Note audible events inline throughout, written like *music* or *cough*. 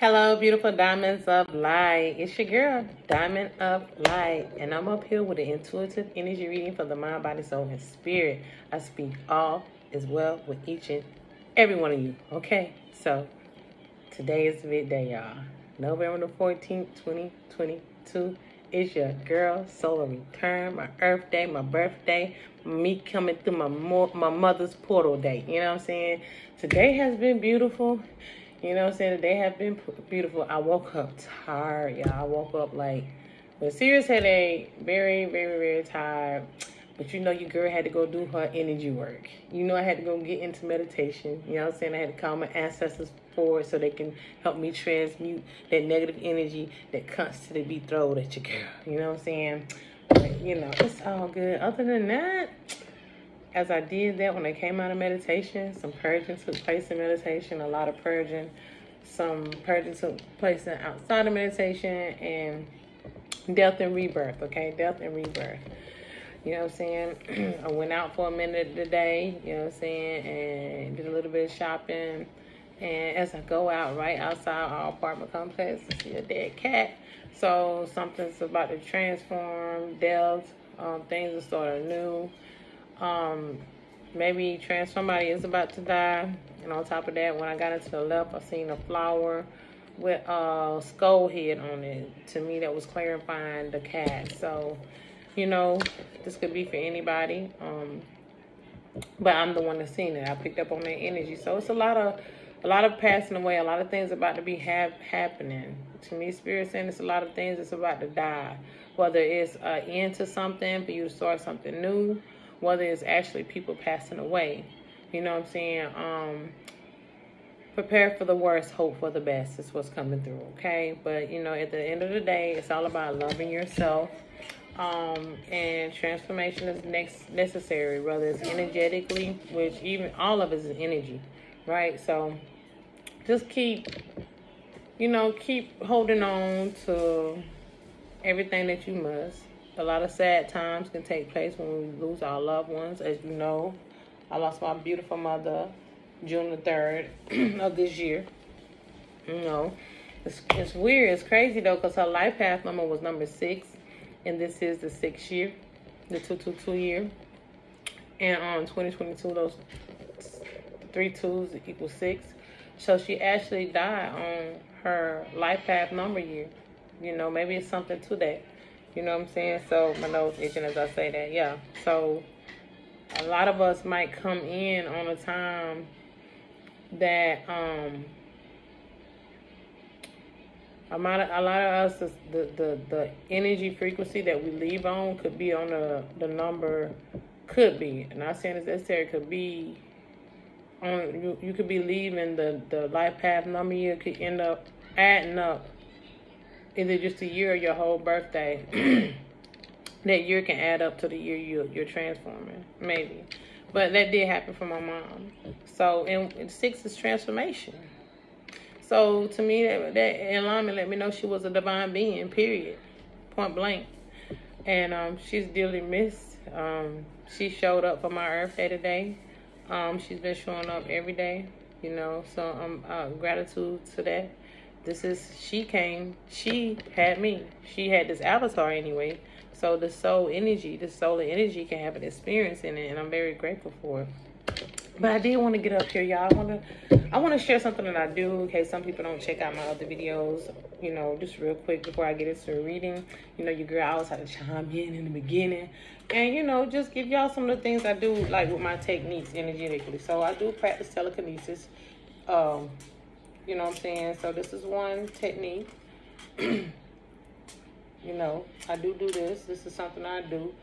Hello, beautiful diamonds of light. It's your girl, Diamond of Light, and I'm up here with an intuitive energy reading for the mind, body, soul, and spirit. I speak all as well with each and every one of you. Okay, so today is the big day, y'all. November the 14th, 2022. It's your girl solar return, my Earth Day, my birthday, me coming through my mo- my mother's portal day. You know what I'm saying? Today has been beautiful. You know what I'm saying? The day have been beautiful. I woke up tired, y'all. I woke up like with serious headache, very, very, very tired. But you know, your girl had to go do her energy work. You know, I had to go get into meditation. You know I'm saying? I had to call my ancestors forward so they can help me transmute that negative energy that constantly be thrown at your girl. You know what I'm saying? But, you know, it's all good. Other than that, as I did that when I came out of meditation, some purging took place in meditation, a lot of purging, some purging took place outside of meditation, and death and rebirth, okay? Death and rebirth. You know what I'm saying? *clears throat* I went out for a minute today, you know what I'm saying, and did a little bit of shopping. And as I go out right outside our apartment complex, I see a dead cat. So something's about to transform, death, um, things are sort of new um, maybe trans somebody is about to die. And on top of that, when I got into the left, I seen a flower with a skull head on it. To me, that was clarifying the cat. So, you know, this could be for anybody. Um, but I'm the one that's seen it. I picked up on that energy. So it's a lot of a lot of passing away, a lot of things about to be have happening. To me, spirit saying it's a lot of things that's about to die. Whether it's an end to something for you to start something new, whether it's actually people passing away. You know what I'm saying? Um, prepare for the worst, hope for the best is what's coming through, okay? But, you know, at the end of the day, it's all about loving yourself. Um, and transformation is next necessary, whether it's energetically, which even all of us is energy, right? So just keep, you know, keep holding on to everything that you must a lot of sad times can take place when we lose our loved ones. As you know, I lost my beautiful mother June the 3rd *clears throat* of this year. You know, it's, it's weird. It's crazy though, because her life path number was number six, and this is the sixth year, the 222 year. And on um, 2022, those three twos equal six. So she actually died on her life path number year. You know, maybe it's something to that. You know what I'm saying? So my nose itching as I say that. Yeah. So a lot of us might come in on a time that um a lot of, a lot of us the, the the energy frequency that we leave on could be on the the number could be not saying it's necessary could be on you, you could be leaving the the life path number you could end up adding up either just a year or your whole birthday. *clears throat* that year can add up to the year you, you're transforming, maybe. But that did happen for my mom. So, and, six is transformation. So, to me, that, that alignment let me know she was a divine being, period. Point blank. And um, she's dearly missed. Um, she showed up for my Earth Day today. Um, she's been showing up every day, you know. So, um, uh, gratitude to that. This is she came, she had me. She had this avatar anyway. So the soul energy, the solar energy can have an experience in it, and I'm very grateful for it. But I did want to get up here, y'all. I want to, I want to share something that I do in case some people don't check out my other videos. You know, just real quick before I get into a reading. You know, your girl always had to chime in in the beginning, and you know, just give y'all some of the things I do, like with my techniques energetically. So I do practice telekinesis. Um, you know what I'm saying? So this is one technique. *clears throat* you know, I do do this. This is something I do.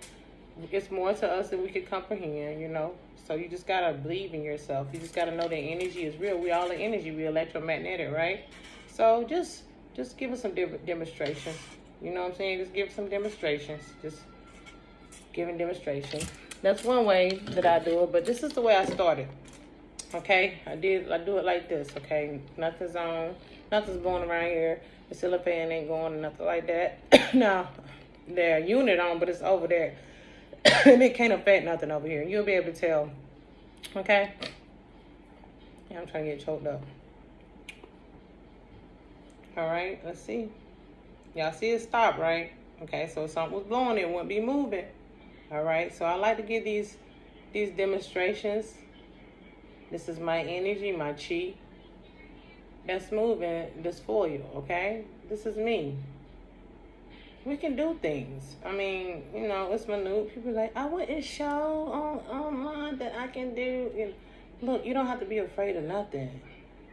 It's more to us than we can comprehend, you know. So you just gotta believe in yourself. You just gotta know that energy is real. We all are energy. We electromagnetic, right? So just just give us some de demonstrations. You know what I'm saying? Just give some demonstrations. Just giving demonstrations. That's one way that I do it, but this is the way I started. Okay, I did. I do it like this. Okay, nothing's on, nothing's going around here. The fan ain't going, nothing like that. *coughs* now, their unit on, but it's over there, *coughs* and it can't affect nothing over here. You'll be able to tell. Okay. Yeah, I'm trying to get choked up. All right, let's see. Y'all see it stop, right? Okay, so something was blowing, it wouldn't be moving. All right, so I like to give these these demonstrations. This is my energy, my chi. That's moving this for you, okay? This is me. We can do things. I mean, you know, it's minute. People like, I wouldn't show on online that I can do. You know, look, you don't have to be afraid of nothing.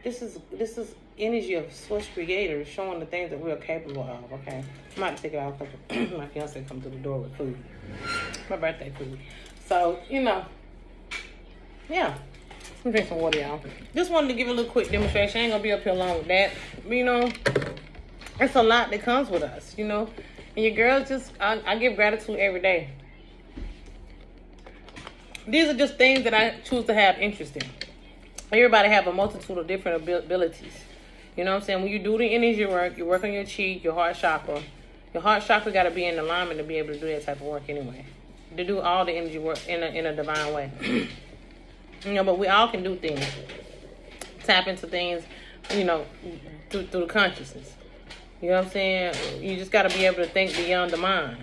This is this is energy of source creator showing the things that we're capable of. Okay, I might take it out *clears throat* my fiance come to the door with food, my birthday food. So you know, yeah. Drink some water, y'all. Just wanted to give a little quick demonstration. I ain't gonna be up here long with that. You know, it's a lot that comes with us. You know, and your girls just I, I give gratitude every day. These are just things that I choose to have interest in. Everybody have a multitude of different abilities. You know what I'm saying? When you do the energy work, you work on your chi, your heart chakra. Your heart chakra got to be in alignment to be able to do that type of work anyway. To do all the energy work in a, in a divine way. *clears throat* you know, but we all can do things. Tap into things, you know, through, through the consciousness. You know what I'm saying? You just got to be able to think beyond the mind.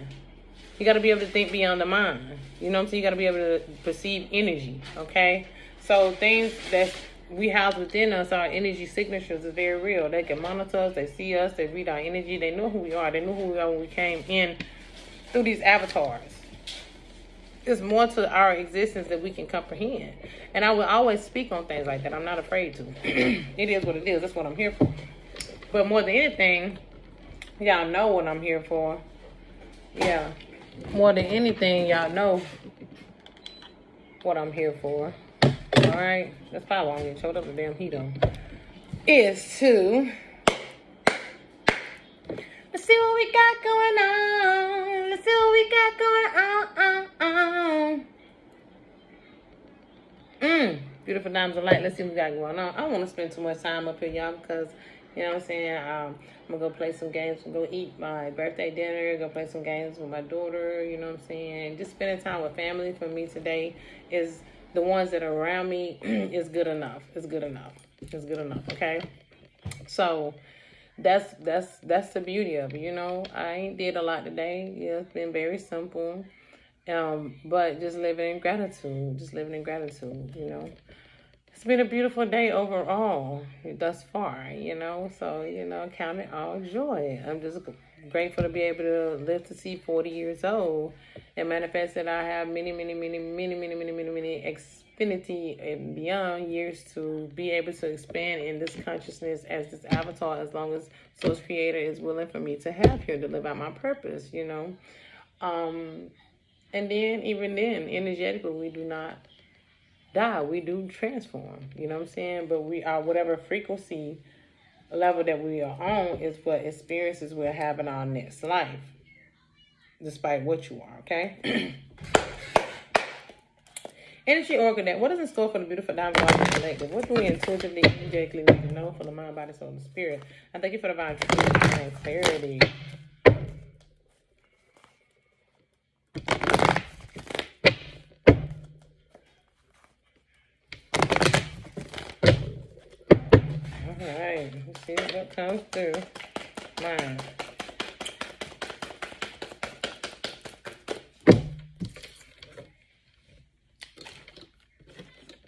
You got to be able to think beyond the mind. You know what I'm saying? You got to be able to perceive energy, okay? So things that we house within us, our energy signatures is very real. They can monitor us, they see us, they read our energy, they know who we are, they know who we are when we came in through these avatars. There's more to our existence that we can comprehend. And I will always speak on things like that. I'm not afraid to. *clears throat* it is what it is. That's what I'm here for. But more than anything, y'all know what I'm here for. Yeah. More than anything, y'all know what I'm here for. Alright? That's probably why I didn't showed up the damn heat on. Is to Let's see what we got going on. Let's see what we got going on. on, on. Mmm. Beautiful diamonds of light. Let's see what we got going on. I don't want to spend too much time up here, y'all, because, you know what I'm saying? Um, I'm going to go play some games. I'm go eat my birthday dinner. Go play some games with my daughter. You know what I'm saying? Just spending time with family for me today is the ones that are around me *clears throat* is good enough. It's good enough. It's good enough. Okay. So that's that's that's the beauty of it. You know, I ain't did a lot today. Yeah, it's been very simple. Um, but just living in gratitude. Just living in gratitude. You know. It's been a beautiful day overall thus far, you know. So, you know, count it all joy. I'm just grateful to be able to live to see 40 years old and manifest that I have many, many, many, many, many, many, many, many infinity and beyond years to be able to expand in this consciousness as this avatar as long as Source Creator is willing for me to have here to live out my purpose, you know. Um, and then, even then, energetically, we do not die. We do transform, you know what I'm saying? But we are whatever frequency level that we are on is what experiences we're having our next life, despite what you are, okay? *clears throat* Energy oracle what is in store for the beautiful diamond collective? What do we intuitively, energetically need to know for the mind, body, soul, and spirit? I thank you for the divine truth and clarity. All right, let's see what comes through. Mine.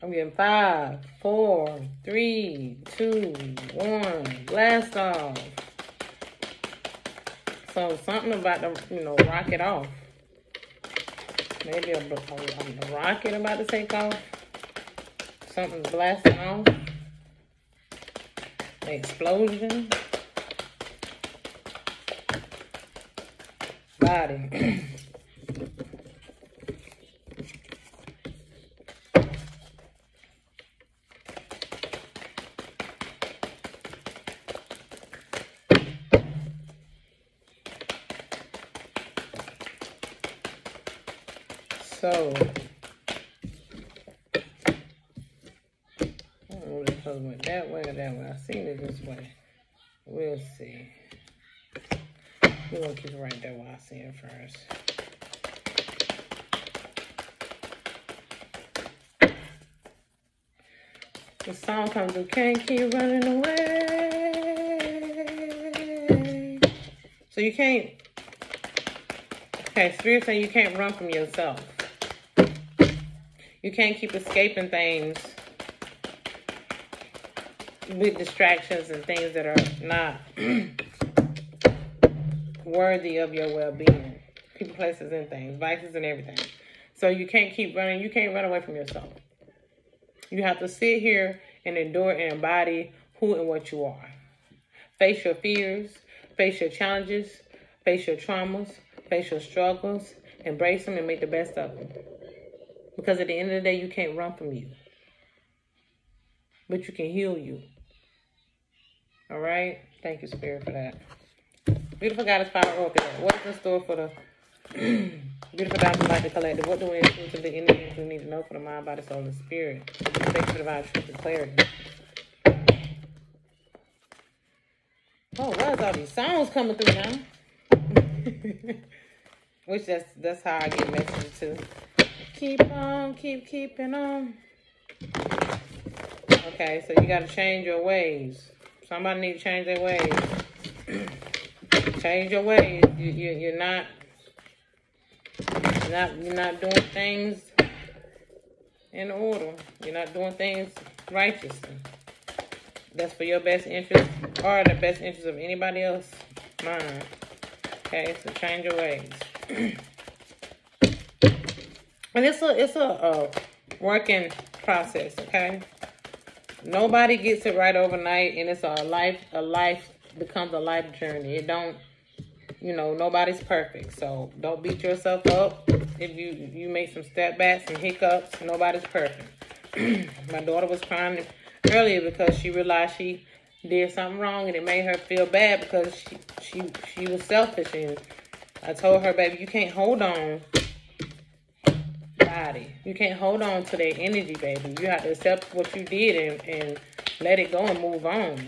I'm getting five, four, three, two, one. Blast off. So something about the, you know, rocket off. Maybe a, a, a rocket about to take off. Something's blasting off explosion. Body. *clears throat* first. The song comes through, can't keep running away. So you can't, okay, Spirit saying you can't run from yourself. You can't keep escaping things with distractions and things that are not *clears throat* worthy of your well-being. People, places, and things, vices and everything. So you can't keep running. You can't run away from yourself. You have to sit here and endure and embody who and what you are. Face your fears, face your challenges, face your traumas, face your struggles, embrace them and make the best of them. Because at the end of the day, you can't run from you. But you can heal you. All right? Thank you, Spirit, for that. Beautiful Goddess Power Oracle. What's in store for the *clears throat* beautiful diamond light the collective? What do we the energy we need to know for the mind, body, soul, and spirit? Thank you for divine truth and clarity. Oh, why is all these songs coming through now? *laughs* Which that's that's how I get messages too. Keep on, keep keeping on. Okay, so you gotta change your ways. Somebody need to change their ways. Change your ways. You, you you're not not you're not doing things in order. You're not doing things righteously. That's for your best interest or the best interest of anybody else. Mine. Okay, so change your ways. *clears throat* and it's a it's a, a working process, okay? Nobody gets it right overnight and it's a life a life becomes a life journey. It don't you know, nobody's perfect. So don't beat yourself up if you you make some step backs and hiccups. Nobody's perfect. *clears throat* My daughter was crying earlier because she realized she did something wrong and it made her feel bad because she she she was selfish and I told her, baby, you can't hold on body. You can't hold on to that energy, baby. You have to accept what you did and, and let it go and move on.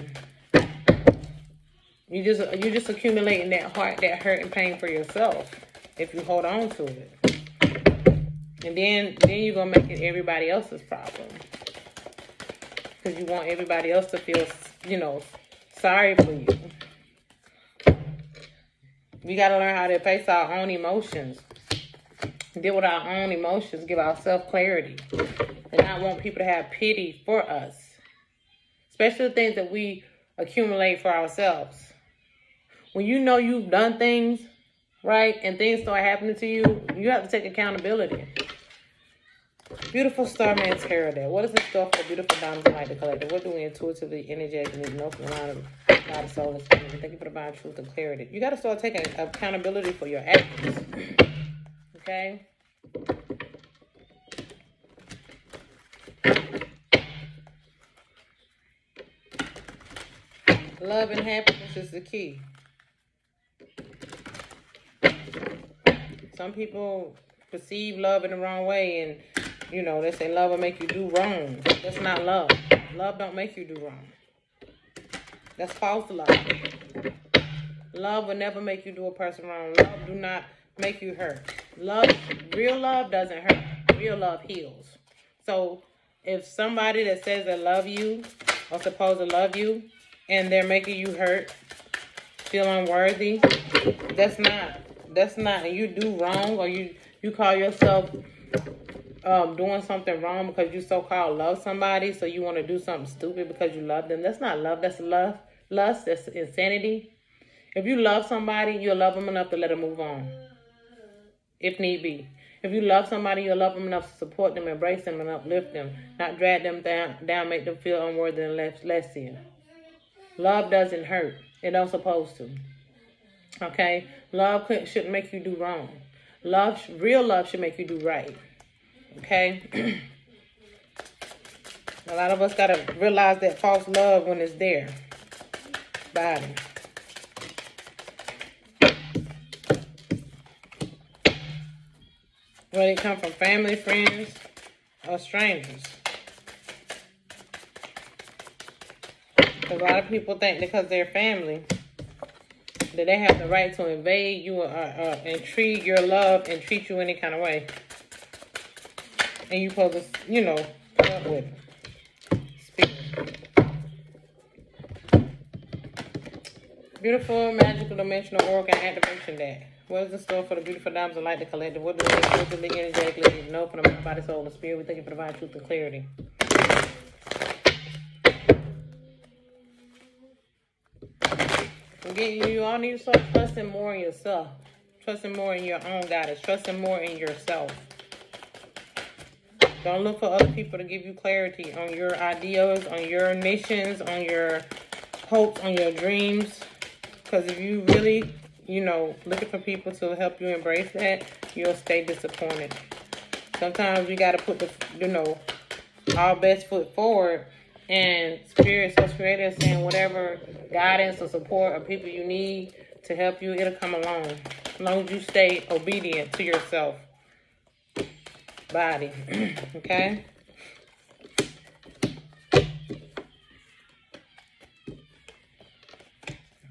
You just you just accumulating that heart, that hurt and pain for yourself if you hold on to it. And then then you're gonna make it everybody else's problem. Because you want everybody else to feel, you know, sorry for you. We gotta learn how to face our own emotions. Deal with our own emotions, give ourselves clarity. And not want people to have pity for us. Especially the things that we accumulate for ourselves when you know you've done things, right, and things start happening to you, you have to take accountability. Beautiful Starman Tarot there. What is the store for beautiful diamonds light the collector? What do we intuitively, energetically need to know from the line of God, soul, and? Thank you for the divine truth and clarity. You got to start taking accountability for your actions. Okay? Love and happiness is the key. Some people perceive love in the wrong way and, you know, they say love will make you do wrong. That's not love. Love don't make you do wrong. That's false love. Love will never make you do a person wrong. Love do not make you hurt. Love, real love doesn't hurt. Real love heals. So if somebody that says they love you or supposed to love you and they're making you hurt, feel unworthy, that's not that's not you do wrong or you you call yourself um, doing something wrong because you so-called love somebody so you want to do something stupid because you love them. That's not love that's love lust that's insanity. If you love somebody you'll love them enough to let them move on if need be. If you love somebody you'll love them enough to support them embrace them and uplift them not drag them down down make them feel unworthy and less less than. Love doesn't hurt. It don't supposed to. Okay? Love shouldn't make you do wrong. Love, real love should make you do right. Okay? *clears throat* A lot of us got to realize that false love when it's there. Body. Whether it come from family, friends, or strangers. A lot of people think because they're family, that they have the right to invade you or uh, intrigue your love and treat you any kind of way. And you supposed to, you know, put up with it. Beautiful, magical, dimensional, oracle activation deck. What is the store for the beautiful diamonds of light, the collective? What do they spiritually, energetically to know for the mind, body, soul, and spirit? We thank you for divine truth and clarity. Again, you all need to start trusting more in yourself. Trusting more in your own guidance. Trusting more in yourself. Don't look for other people to give you clarity on your ideas, on your missions, on your hopes, on your dreams. Because if you really, you know, looking for people to help you embrace that, you'll stay disappointed. Sometimes you got to put the, you know, our best foot forward. And Spirit, so Creator saying whatever guidance or support or people you need to help you, it'll come along. As long as you stay obedient to yourself body. *clears throat* okay?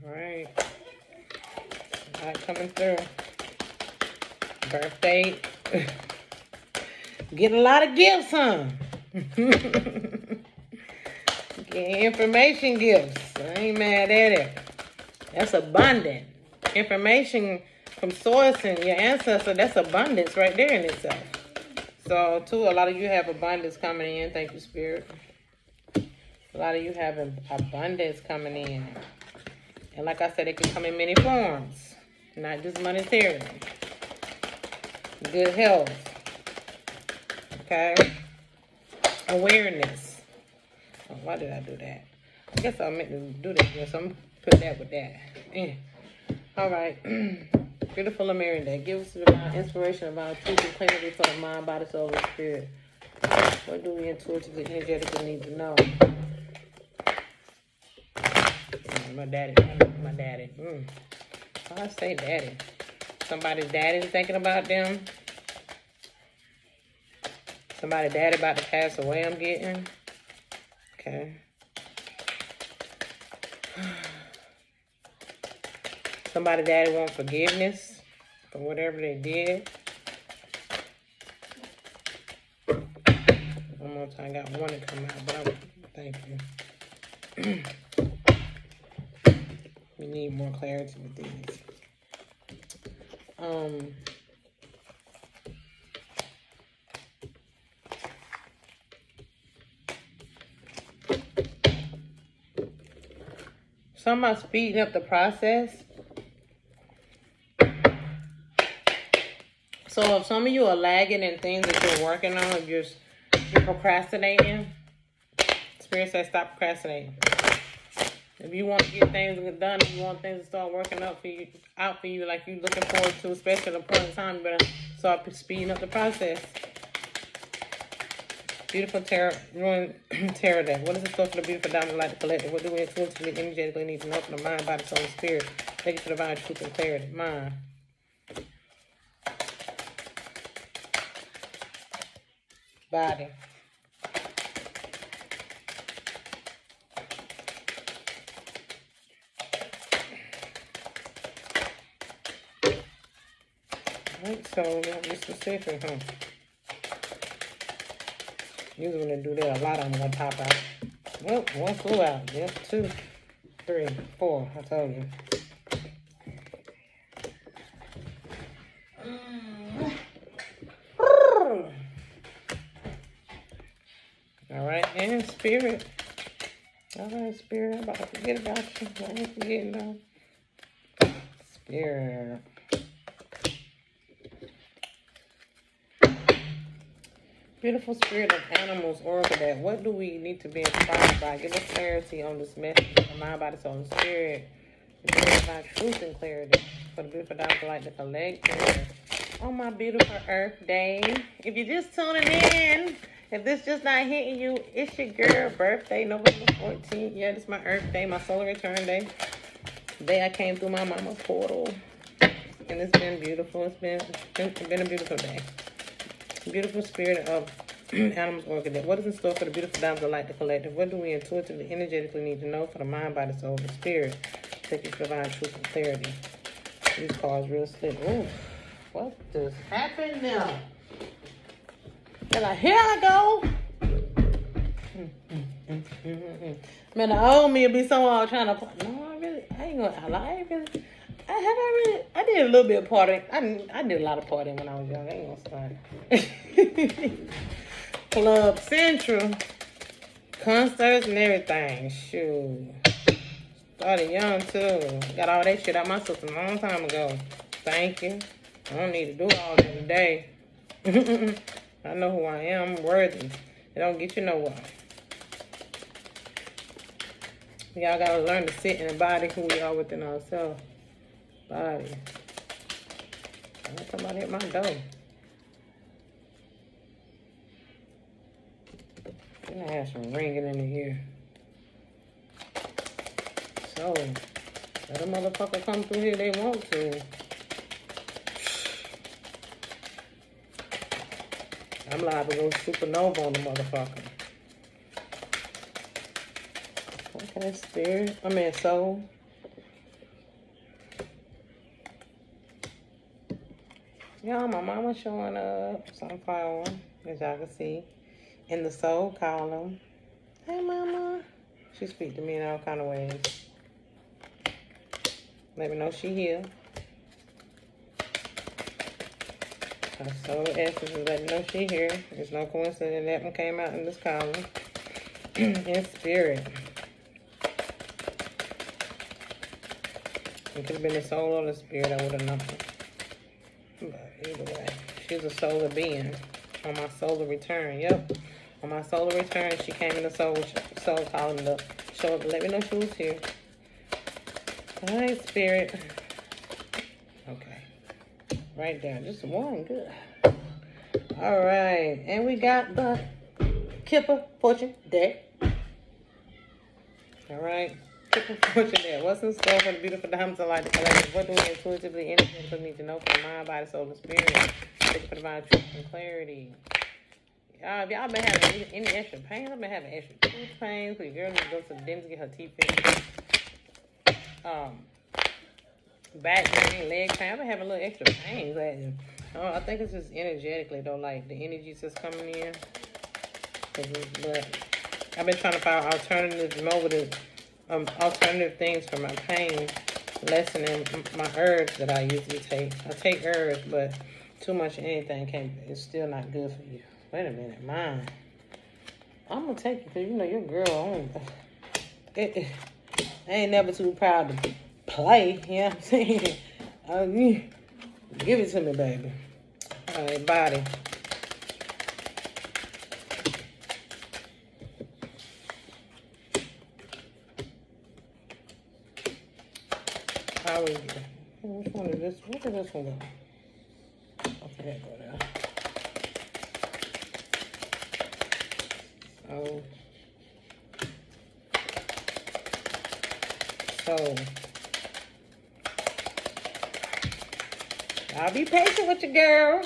All right. Right, coming through. Birthday. *laughs* Get a lot of gifts, huh? *laughs* Get information gifts. I ain't mad at it. That's abundant. Information from source and your ancestor, that's abundance right there in itself. So, too, a lot of you have abundance coming in. Thank you, Spirit. A lot of you have abundance coming in. And like I said, it can come in many forms, not just monetarily. Good health. Okay? Awareness. Oh, why did I do that? I guess I meant to do that. Yes, I'm going to put that with that. Yeah. All right. *clears throat* Beautiful Day. Give us divine inspiration about truth and clarity for the mind, body, soul, and spirit. What do we intuitively, energetically need to know? My daddy, my daddy. Mm. I say daddy. Somebody's daddy thinking about them. Somebody daddy about to pass away, I'm getting. Okay. Somebody daddy want forgiveness for whatever they did. One more time, I got one to come out, but I'm, thank you. *clears throat* we need more clarity with these. Um, some are speeding up the process. So if some of you are lagging in things that you're working on, you're, you're procrastinating, Spirit says stop procrastinating. If you want to get things done, if you want things to start working out for you, out for you like you're looking forward to, especially at a point in time, you better start speeding up the process. Beautiful tarot, rune *clears throat* tarot deck. What is the stuff for the beautiful diamond light collector? What do we intuitively, energetically need to for the mind, body, soul, and spirit? Thank you for divine truth and clarity. Mind. Body. Alright, so not be specific, huh? Usually when they do that, a lot of them gonna pop out. Well, one flew out. Yep, two, three, four. I told you. And spirit. All right, spirit. I'm about to forget about you. I ain't forgetting though. Spirit. Beautiful spirit of animals, oracle that. What do we need to be inspired by? Give us clarity on this message mind, body, soul, and spirit. About truth and clarity for the beautiful doctor like the collector on oh, my beautiful Earth Day. If you're just tuning in, if this just not hitting you, it's your girl birthday, November 14th. Yeah, this is my Earth Day, my solar return day. Day I came through my mama portal. And it's been beautiful. It's been, it's been a beautiful day. Beautiful spirit of *clears throat* animals oracle. What is in store for the beautiful diamonds of light, the collective? What do we intuitively, energetically need to know for the mind, body, soul, and spirit? Take to divine truth and clarity. These cards real slick. Ooh, what just happened now? And like, here I go. Man, the old me be someone trying to. No, I really, I ain't gonna lie. I ain't really. I have I really. I did a little bit of partying. I I did a lot of partying when I was young. I ain't gonna start. *laughs* Club Central, concerts and everything. Shoot, started young too. Got all that shit out my system a long time ago. Thank you. I don't need to do all that today. *laughs* I know who I am. I'm worthy. It don't get you nowhere. Y'all gotta learn to sit in the body who we are within ourselves. Body. I'm somebody at my door. Then I have some ringing in the ear. So, let a motherfucker come through here they want to. I'm liable to go supernova on the motherfucker. Okay, spirit. I mean soul. Y'all, my mama showing up. Sunflower, as y'all can see. In the soul column. Hey, mama. She speak to me in all kind of ways. Let me know she here. Her soul essence is letting me know she here. There's no coincidence that one came out in this column. *clears throat* in spirit. It could have been the soul or the spirit. I would have known. But either way, she's a solar being on my solar return. Yep. On my solar return, she came in the soul, soul column to show up let me know she was here. Right, spirit. Right there. Just one. Good. All right. And we got the Kipper Fortune deck. All right. Kipper Fortune there. What's in store for the beautiful diamonds of light collective? What do we intuitively indicate need to know for the mind, body, soul, and spirit? Thank you for divine truth and clarity. If y'all been having any, any extra pain, I've been having extra tooth pain. So your girl needs to go to the dentist get her teeth fixed. Um, back pain, leg pain. I've been having a little extra pain lately. Oh, I think it's just energetically though, like the energy's just coming in. But I've been trying to find alternatives, more with um, alternative things for my pain, lessening my herbs that I usually take. I take herbs, but too much anything can it's still not good for you. Wait a minute, mine. I'm gonna take it because you know your girl. *sighs* It, it, I ain't never too proud to play. *laughs* Oh, you know what I'm saying? Give it to me, baby. All right, body. How is it? Which one is this? Where did this one go? Okay, that go there. Oh. So. I'll be patient with you, girl.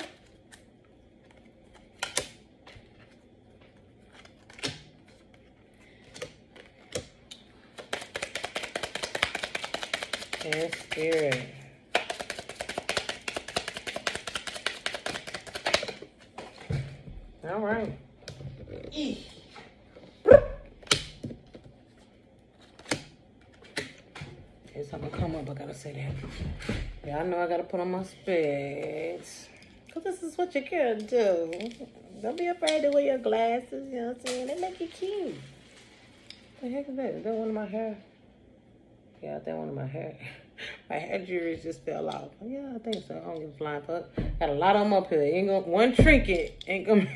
and spirit. All right. It's gonna come up, I gotta say that. Yeah, I know I gotta put on my specs. Cause this is what you can do. Don't be afraid to wear your glasses, you know what I'm saying? They make you cute. What the heck is that? Is that one of my hair? Yeah, I think one of my hair, *laughs* my hair jewelry just fell off. Yeah, I think so. I don't give a flying fuck. Got a lot of them up here. Ain't gonna, one trinket ain't gonna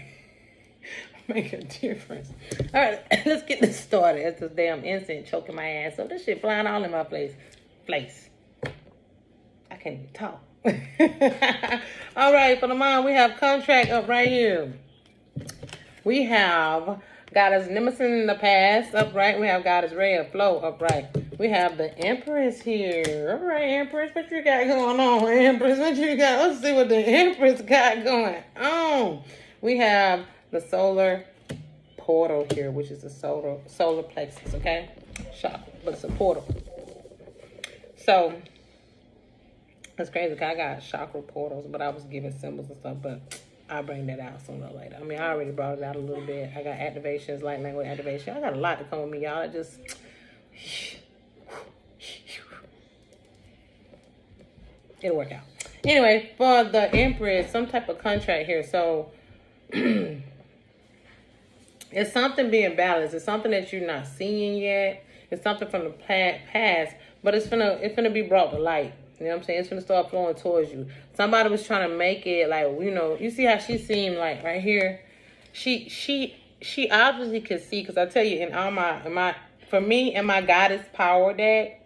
*laughs* make a difference. All right, *coughs* let's get this started. This damn incense choking my ass up. This shit flying all in my place. Place. I can't talk. *laughs* all right, for the mind, we have contract up right here. We have Goddess Nemesis in the past upright. We have Goddess Ray of Flow upright. We have the Empress here. All right, Empress, what you got going on? *laughs* Empress, what you got? Let's see what the *laughs* Empress got going on. We have the solar portal here, which is the solar solar plexus, okay? Chakra, but it's a portal. So that's crazy. Because I got chakra portals, but I was giving symbols and stuff, but I'll bring that out sooner or later. I mean, I already brought it out a little bit. I got activations, light language activation. I got a lot to come with me, y'all. I just *sighs* it'll work out. Anyway, for the Empress, some type of contract here. So *clears throat* it's something being balanced. It's something that you're not seeing yet. It's something from the past, but it's gonna it's gonna be brought to light. You know what I'm saying? It's gonna start flowing towards you. Somebody was trying to make it like you know. You see how she seemed like right here. She she she obviously could see because I tell you in all my in my for me and my goddess power deck,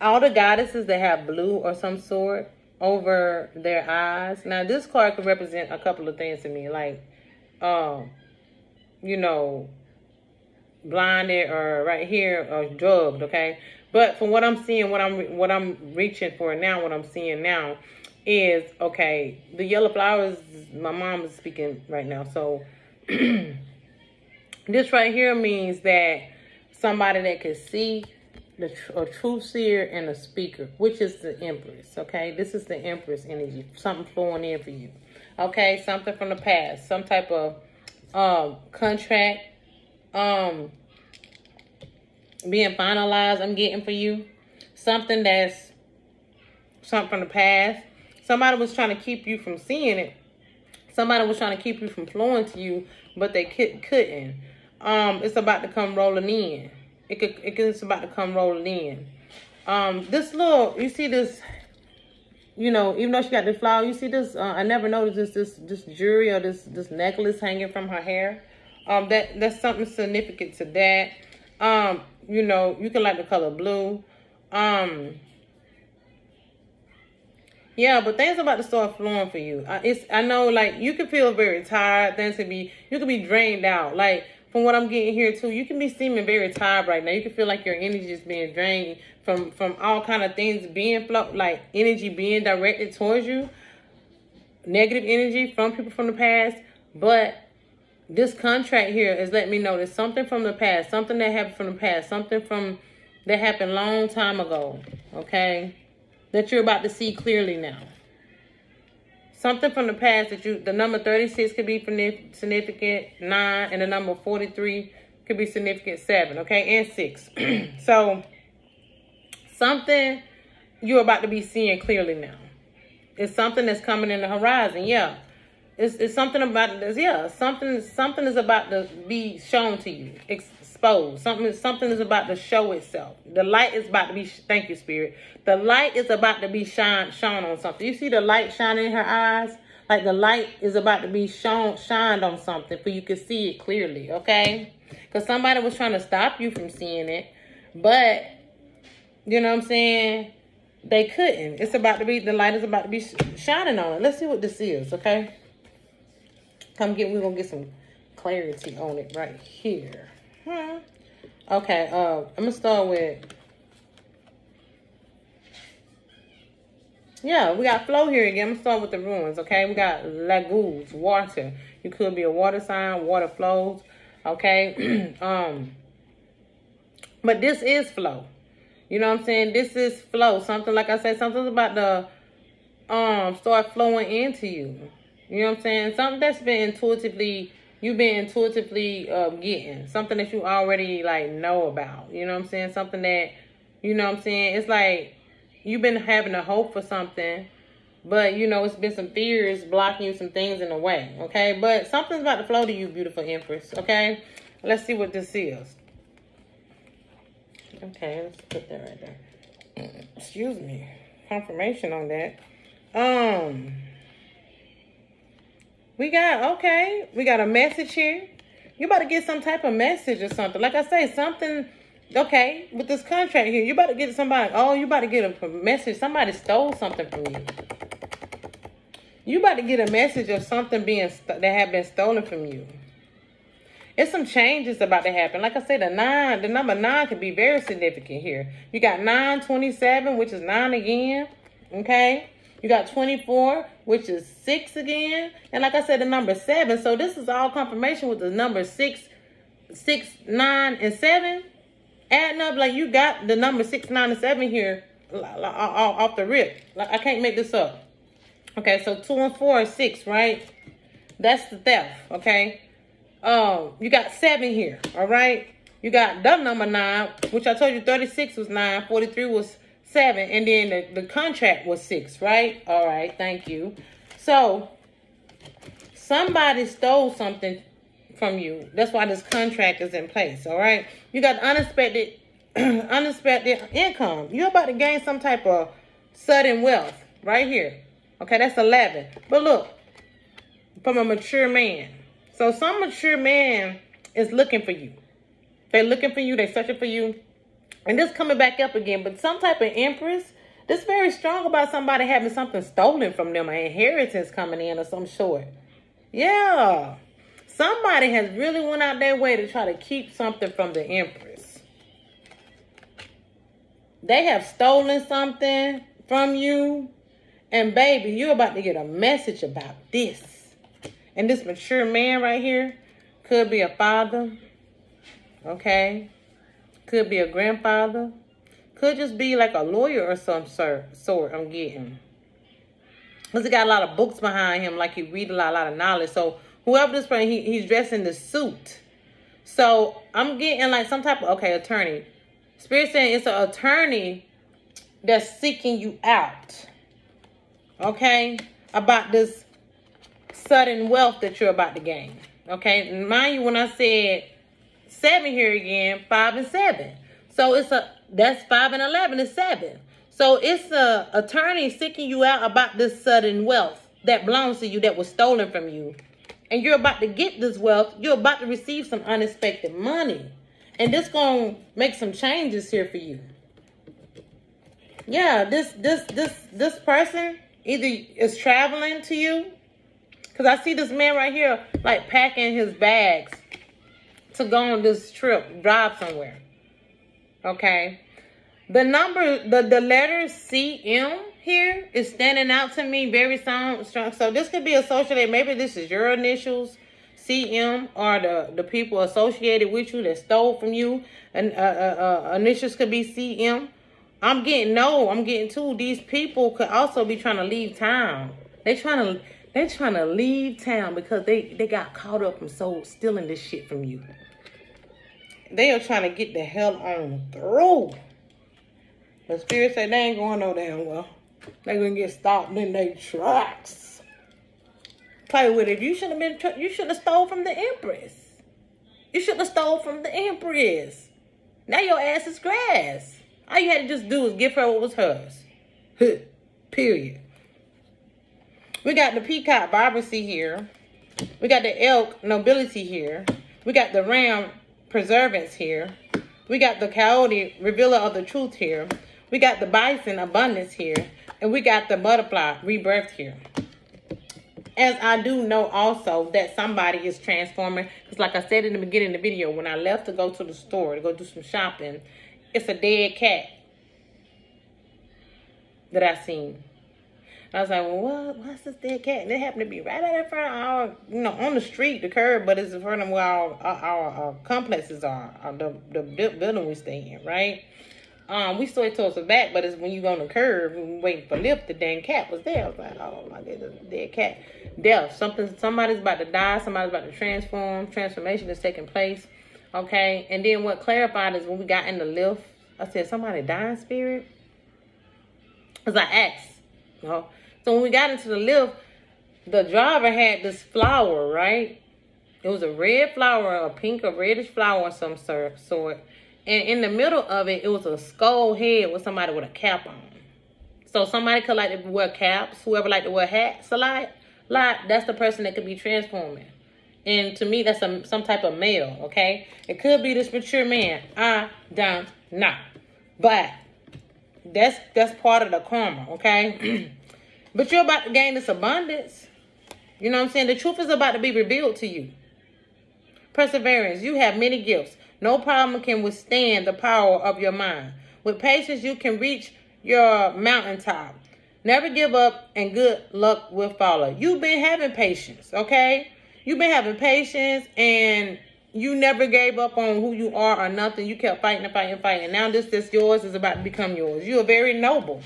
all the goddesses that have blue or some sort over their eyes. Now this card could represent a couple of things to me, like, um, you know, blinded or right here or drugged. Okay, but from what I'm seeing, what I'm what I'm reaching for now, what I'm seeing now is okay. The yellow flowers. My mom is speaking right now, so *clears throat* this right here means that somebody that can see the a true seer and a speaker, which is the Empress. Okay, this is the Empress energy. Something flowing in for you. Okay, something from the past, some type of um contract, um being finalized. I'm getting for you something that's something from the past. Somebody was trying to keep you from seeing it. Somebody was trying to keep you from flowing to you, but they couldn't. Um, it's about to come rolling in. It could, it it's about to come rolling in. Um, this little, you see this, you know, even though she got the flower, you see this, uh, I never noticed this, this, this jewelry or this, this necklace hanging from her hair. Um, that, that's something significant to that. Um, you know, you can like the color blue. Um, yeah, but things about to start flowing for you. I, it's I know like you can feel very tired. Things can be you can be drained out. Like from what I'm getting here too, you can be seeming very tired right now. You can feel like your energy is being drained from from all kind of things being flow, like energy being directed towards you, negative energy from people from the past. But this contract here is letting me know that something from the past, something that happened from the past, something from that happened long time ago. Okay, that you're about to see clearly now something from the past that you, the number 36 could be significant, 9, and the number 43 could be significant, 7, okay, and 6. *clears throat* so, something you're about to be seeing clearly now. It's something that's coming in the horizon, yeah. It's, it's something about this, yeah. Something something is about to be shown to you, exposed. Something something is about to show itself. The light is about to be. Thank you, Spirit. The light is about to be shine shone on something. You see the light shining in her eyes, like the light is about to be shown shined on something for you can see it clearly. Okay, because somebody was trying to stop you from seeing it, but you know what I'm saying. They couldn't. It's about to be the light is about to be shining on it. Let's see what this is. Okay. Come get, we're going to get some clarity on it right here. Hmm. Okay, uh, I'm going to start with, yeah, we got flow here again. I'm going to start with the runes, okay? We got Laguz, water. You could be a water sign, water flows, okay? *clears throat* um, But this is flow. You know what I'm saying? This is flow. Something, like I said, something's about to um start flowing into you. You know what I'm saying? Something that's been intuitively, you've been intuitively uh, getting. Something that you already, like, know about. You know what I'm saying? Something that, you know what I'm saying? It's like you've been having a hope for something, but, you know, it's been some fears blocking you some things in the way, okay? But something's about to flow to you, beautiful Empress, okay? Let's see what this is. Okay, let's put that right there. Excuse me. Confirmation on that. Um... We got, okay, we got a message here. You about to get some type of message or something. Like I say, something, okay, with this contract here, you about to get somebody, oh, you about to get a message. Somebody stole something from you. You about to get a message of something being, that have been stolen from you. It's some changes about to happen. Like I said, the nine, the number nine could be very significant here. You got 927, which is nine again. Okay. You got 24, which is 6 again. And like I said, the number 7. So this is all confirmation with the number 6, 6, 9, and 7. Adding up, like you got the number 6, 9, and 7 here off the rip. Like I can't make this up. Okay, so two and four is six, right? That's the theft, okay? Um, you got seven here, all right? You got the number nine, which I told you 36 was nine, 43 was seven, and then the, the contract was six, right? All right, thank you. So somebody stole something from you. That's why this contract is in place, all right? You got unexpected *clears throat* unexpected income. You're about to gain some type of sudden wealth right here. Okay, that's 11. But look, from a mature man. So some mature man is looking for you. They're looking for you. They're searching for you. And this coming back up again. But some type of empress, this very strong about somebody having something stolen from them, an inheritance coming in or some sort. Yeah. Somebody has really went out their way to try to keep something from the empress. They have stolen something from you. And baby, you're about to get a message about this. And this mature man right here could be a father. Okay. Could be a grandfather. Could just be like a lawyer or some sort I'm getting. Because he got a lot of books behind him. Like he read a lot, a lot of knowledge. So whoever this person, he, he's dressed in the suit. So I'm getting like some type of, okay, attorney. Spirit saying it's an attorney that's seeking you out. Okay? About this sudden wealth that you're about to gain. Okay? Mind you, when I said seven here again, five and seven. So it's a, that's five and 11 is seven. So it's a attorney seeking you out about this sudden wealth that belongs to you that was stolen from you. And you're about to get this wealth. You're about to receive some unexpected money. And this to make some changes here for you yeah, this this this this person either is traveling to you, because I see this man right here like packing his bags to go on this trip, drive somewhere. Okay, the number, the the letter CM here is standing out to me very strong. So this could be associated. Maybe this is your initials. CM or the, the people associated with you that stole from you. And uh, uh, uh, initials could be CM. I'm getting no, I'm getting two. These people could also be trying to leave town. They trying to they trying to leave town because they they got caught up and so stealing this shit from you. They are trying to get the hell on through. The spirit said they ain't going no damn well. They gonna get stopped in their tracks. Play with it. You should have been. You should have stole from the empress. You should have stole from the empress. Now your ass is grass. All you had to just do was give her what was hers. *laughs* Period. We got the peacock vibrancy here. We got the elk nobility here. We got the ram preservance here. We got the coyote revealer of the truth here. We got the bison abundance here. And we got the butterfly rebirth here. As I do know also that somebody is transforming. Because like I said in the beginning of the video, when I left to go to the store to go do some shopping, it's a dead cat that I seen. I was like, well, what? What's this dead cat? And it happened to be right out in front of our, you know, on the street, the curb, but it's in front of where our, our, our complexes are, our, the, the building we stay in, right? Um, we saw towards the back, but it's when you go on the curb and waiting for lift, the damn cat was there. I was like, oh my goodness, dead cat. Death. Something, somebody's about to die, somebody's about to transform, transformation is taking place. Okay, and then what clarified is when we got in the lift, I said, somebody dying spirit? Because I asked, know. So when we got into the lift, the driver had this flower, right? It was a red flower, a pink or reddish flower of some sort. And in the middle of it, it was a skull head with somebody with a cap on. So somebody could like to wear caps. Whoever like to wear hats a lot, lot that's the person that could be transforming. And to me, that's a, some type of male, okay? It could be this mature man. I don't know. But that's that's part of the karma, okay? *clears throat* but you're about to gain this abundance. You know what I'm saying? The truth is about to be revealed to you. Perseverance. You have many gifts. No problem can withstand the power of your mind. With patience, you can reach your mountaintop. Never give up and good luck will follow. You've been having patience, okay? You've been having patience and you never gave up on who you are or nothing. You kept fighting and fighting and fighting. Now this this yours is about to become yours. You are very noble.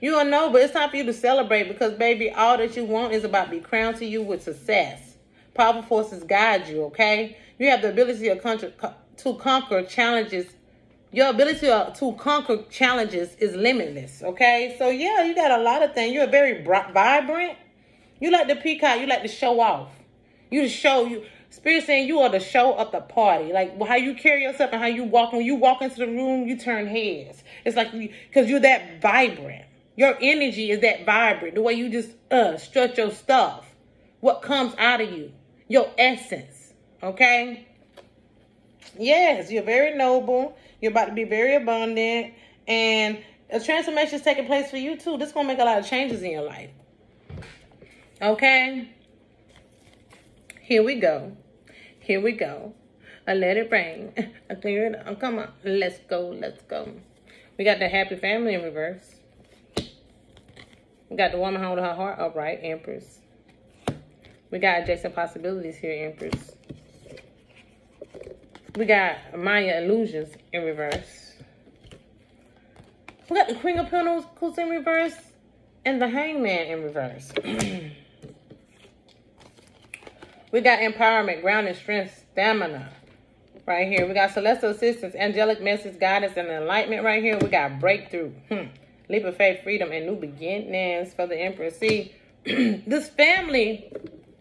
You are but it's time for you to celebrate because, baby, all that you want is about to be crowned to you with success. Powerful forces guide you, okay? You have the ability to conquer, to conquer challenges. Your ability to, conquer challenges is limitless, okay? So, yeah, you got a lot of things. You're very vibrant. You like the peacock. You like to show off. You show you. Spirit saying you are the show of the party. Like how you carry yourself and how you walk. When you walk into the room, you turn heads. It's like because you're that vibrant. Your energy is that vibrant. The way you just uh strut your stuff. What comes out of you. Your essence. Okay? Yes, you're very noble. You're about to be very abundant. And a transformation is taking place for you too. This is gonna make a lot of changes in your life. Okay? Here we go. Here we go. I let it rain. *laughs* I clear it. Oh, come on. Let's go. Let's go. We got the happy family in reverse. We got the woman holding her heart upright, Empress. We got adjacent possibilities here, Empress. We got Maya illusions in reverse. We got the Queen of Pentacles in reverse and the Hangman in reverse. *clears throat* We got empowerment, grounding, strength, stamina right here. We got celestial assistance, angelic message, guidance, and enlightenment right here. We got breakthrough, hmm. leap of faith, freedom, and new beginnings for the Empress. See, *clears throat* this family,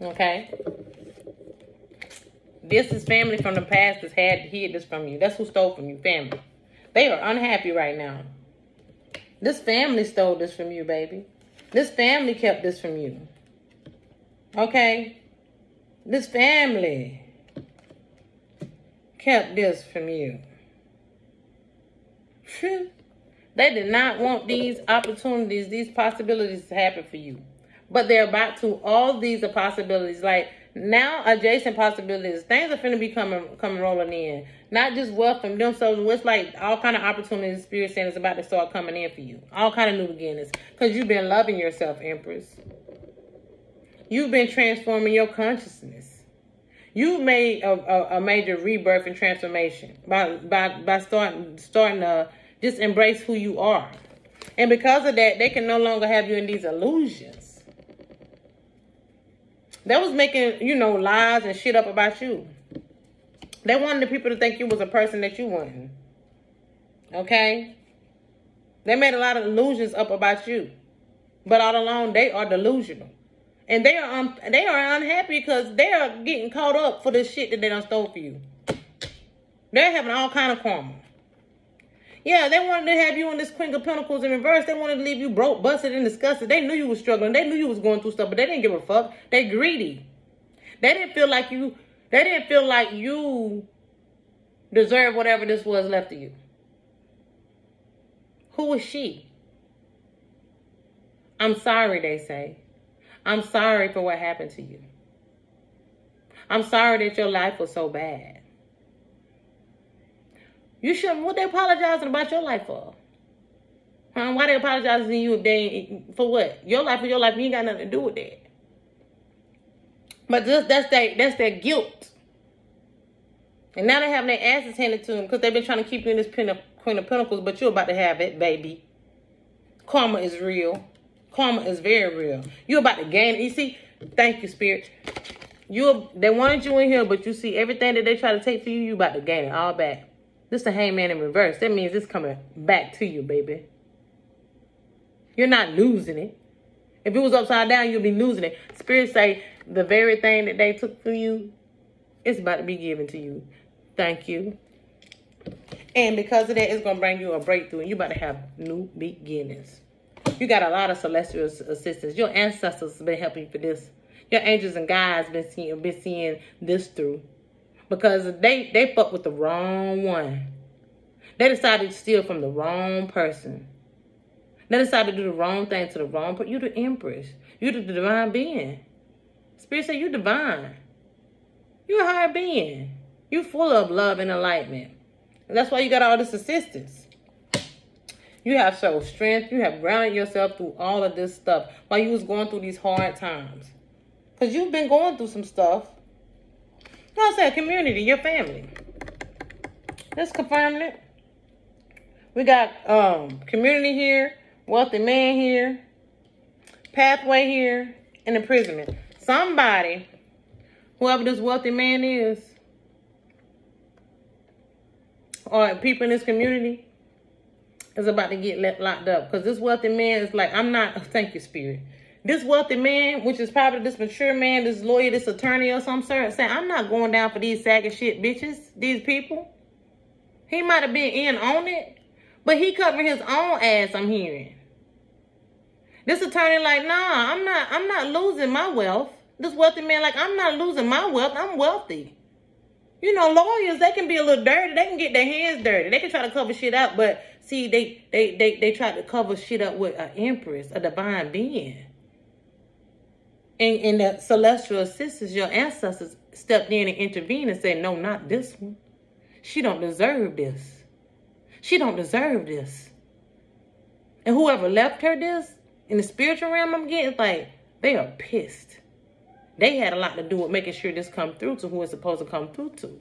okay, this is family from the past that's had to hid this from you. That's who stole from you, family. They are unhappy right now. This family stole this from you, baby. This family kept this from you. Okay? This family kept this from you. *laughs* They did not want these opportunities, these possibilities to happen for you. But they're about to. All these are possibilities. Like now, adjacent possibilities. Things are finna be coming, coming rolling in. Not just wealth from them. So it's like all kind of opportunities. Spirit saying is about to start coming in for you. All kind of new beginnings. Because you've been loving yourself, Empress. You've been transforming your consciousness. You made a, a, a, major rebirth and transformation by by by starting starting to just embrace who you are. And because of that, they can no longer have you in these illusions. That was making, you know, lies and shit up about you. They wanted the people to think you was a person that you weren't. Okay? They made a lot of illusions up about you. But all along, they are delusional. And they are un- they are unhappy because they are getting caught up for the shit that they done stole for you. They're having all kind of karma. Yeah, they wanted to have you in this Queen of Pentacles in reverse. They wanted to leave you broke, busted, and disgusted. They knew you was struggling. They knew you was going through stuff, but they didn't give a fuck. They greedy. They didn't feel like you. They didn't feel like you deserve whatever this was left of you. Who is she? I'm sorry, they say. I'm sorry for what happened to you. I'm sorry that your life was so bad. You shouldn't. What they apologizing about your life for? Huh? Why they apologizing to you if they for what? Your life or your life. You ain't got nothing to do with that. But just that's that that's their guilt. And now they have their asses handed to them because they've been trying to keep you in this pin of, Queen of Pentacles, but you're about to have it, baby. Karma is real. Karma is very real. You're about to gain. You see, thank you, Spirit. You they wanted you in here, but you see everything that they try to take from you, you about to gain it all back. This the hangman in reverse. That means it's coming back to you, baby. You're not losing it. If it was upside down, you'll be losing it. Spirit say the very thing that they took from you, it's about to be given to you. Thank you. And because of that, it's going to bring you a breakthrough. And you're about to have new beginnings. You got a lot of celestial assistance. Your ancestors have been helping you for this. Your angels and guides been seeing been seeing this through. Because they they fucked with the wrong one. They decided to steal from the wrong person. They decided to do the wrong thing to the wrong person. You the empress. You the divine being. Spirit said you divine. You a higher being. You full of love and enlightenment. And that's why you got all this assistance. You have shown strength. You have grounded yourself through all of this stuff while you was going through these hard times. Because you've been going through some stuff. I said community, your family. Let's confirm it. We got um community here. wealthy man here, pathway here, and imprisonment. Somebody, whoever this wealthy man is, or people in this community, is about to get let, locked up. Because this wealthy man is like, I'm not, *laughs* thank you, spirit. This wealthy man, which is probably this mature man, this lawyer, this attorney or some sort, saying, I'm not going down for these sagging shit bitches, these people. He might have been in on it, but he covering his own ass, I'm hearing. This attorney like, nah, I'm not, I'm not losing my wealth. This wealthy man like, I'm not losing my wealth. I'm wealthy. You know, lawyers, they can be a little dirty. They can get their hands dirty. They can try to cover shit up, but see, they they they, they try to cover shit up with an empress, a divine being. And, and the celestial assistants, your ancestors, stepped in and intervened and said, no, not this one. She don't deserve this. She don't deserve this. And whoever left her this, in the spiritual realm, I'm getting like, they are pissed. They had a lot to do with making sure this come through to who it's supposed to come through to.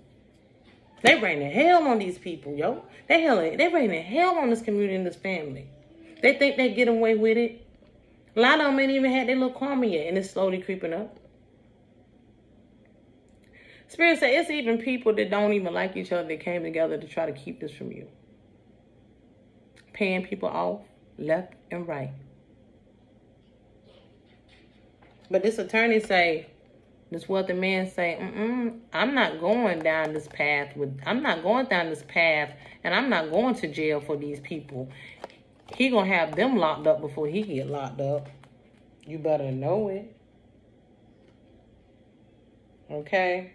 They raining hell on these people, yo. They hell, they raining hell on this community and this family. They think they get away with it. A lot of them ain't even had their little karma yet, and it's slowly creeping up. Spirit said it's even people that don't even like each other that came together to try to keep this from you. Paying people off left and right. But this attorney say, this wealthy man say, Mm-mm, I'm not going down this path with, I'm not going down this path, and I'm not going to jail for these people. He gonna have them locked up before he get locked up. You better know it. Okay.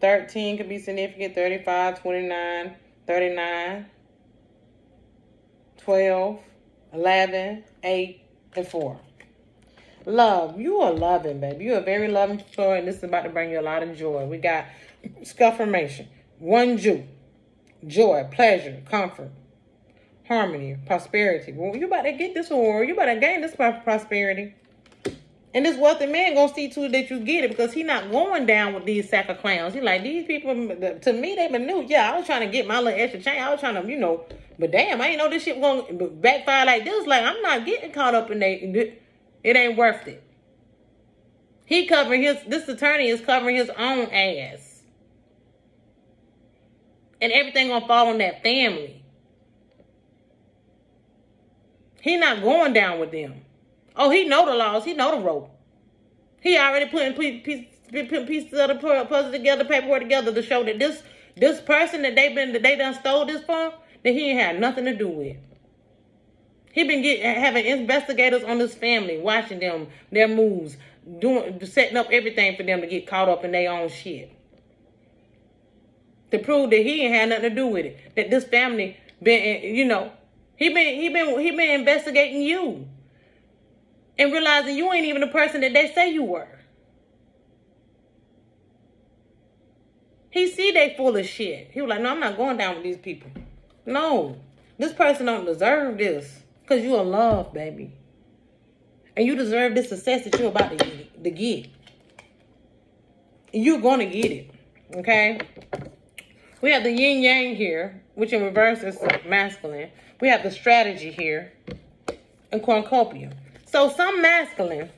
13 could be significant. 35, 29, 39, 12, 11, 8, and 4. Love. You are loving, baby. You are very loving soul, and this is about to bring you a lot of joy. We got scuffirmation. Wunjo. Joy, pleasure, comfort, harmony, prosperity. Well, you about to get this award. You about to gain this prosperity. And this wealthy man gonna see to it that you get it because he not going down with these sack of clowns. He like these people. To me, they been new. Yeah, I was trying to get my little extra change. I was trying to, you know. But damn, I ain't know this shit gonna backfire like this. Like I'm not getting caught up in that. It ain't worth it. He covering his, this attorney is covering his own ass. And everything gonna fall on that family. He not going down with them. Oh, he know the laws. He know the rope. He already putting pieces, pieces of the puzzle together, paperwork together to show that this this person that they been that they done stole this from, that he ain't had nothing to do with. He been getting having investigators on this family, watching them, their moves, doing setting up everything for them to get caught up in their own shit. To prove that he ain't had nothing to do with it. That this family been you know, he been he been he been investigating you. And realizing you ain't even the person that they say you were. He see they full of shit. He was like, no, I'm not going down with these people. No, this person don't deserve this. Because you are loved, baby. And you deserve this success that you're about to get. To get. You're going to get it. Okay? We have the yin yang here, which in reverse is masculine. We have the strategy here and cornucopia. So some masculine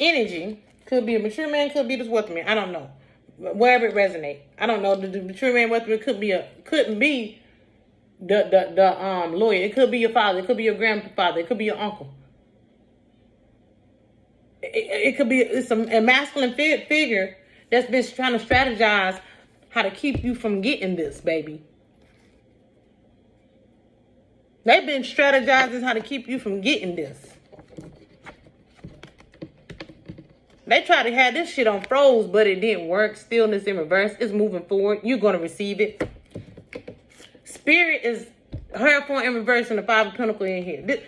energy could be a mature man, could be this wealthy man. I don't know. Wherever it resonates. I don't know. The, the mature man, wealthy man could be a couldn't be the the the um lawyer. It could be your father. It could be your grandfather. It could be your uncle. It, it could be it's a, masculine fi- figure that's been trying to strategize how to keep you from getting this, baby. They've been strategizing how to keep you from getting this. They tried to have this shit on froze, but it didn't work. Stillness in reverse. It's moving forward. You're going to receive it. Spirit is Hierophant in reverse and the Five of Pentacles in here. This,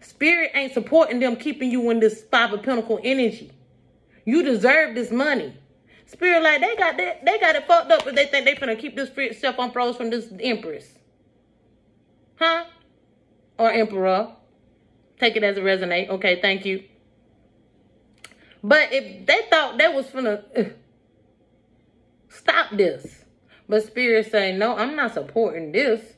spirit ain't supporting them, keeping you in this Five of Pentacle energy. You deserve this money. Spirit like they got that they got it fucked up, but they think they finna keep this stuff on froze from this Empress. Huh? Or Emperor. Take it as a resonate. Okay, thank you. But if they thought that was finna uh, stop this, but Spirit say, no, I'm not supporting this.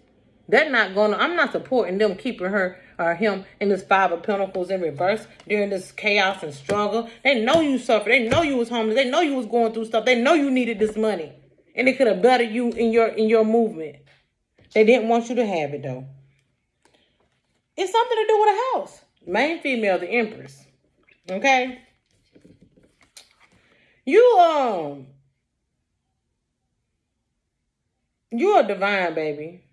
They're not gonna. I'm not supporting them keeping her or him in this five of pentacles in reverse during this chaos and struggle. They know you suffered. They know you was homeless. They know you was going through stuff. They know you needed this money, and it could have bettered you in your in your movement. They didn't want you to have it though. It's something to do with a house. Main female, the Empress. Okay. You um you're divine, baby.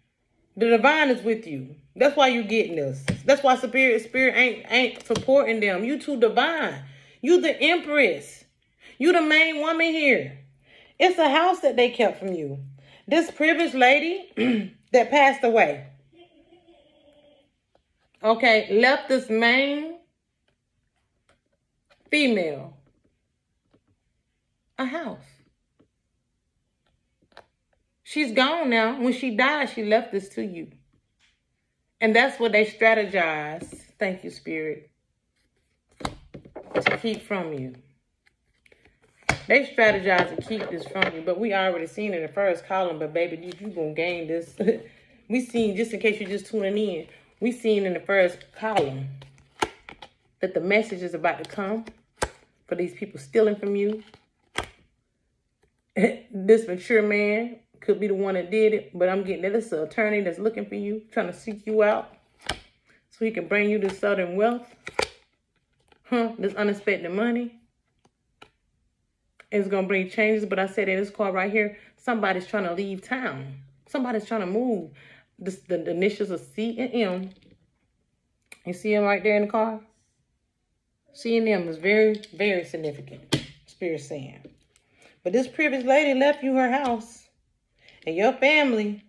The divine is with you. That's why you're getting this. That's why spirit spirit ain't ain't supporting them. You too divine. You the empress. You the main woman here. It's a house that they kept from you. This privileged lady *clears throat* that passed away. Okay, left this main female a house. She's gone now. When she died, she left this to you. And that's what they strategize. Thank you, Spirit. To keep from you. They strategize to keep this from you. But we already seen in the first column. But baby, you, you gonna gain this. *laughs* we seen, just in case you're just tuning in, we seen in the first column that the message is about to come for these people stealing from you. *laughs* this mature man could be the one that did it, but I'm getting that it's an attorney that's looking for you, trying to seek you out so he can bring you this sudden wealth. Huh? This unexpected money. It's going to bring changes, but I said in this card right here, somebody's trying to leave town. Somebody's trying to move. This, the, the initials are C and M. You see him right there in the car? C and M is very, very significant. Spirit saying. But this previous lady left you her house and your family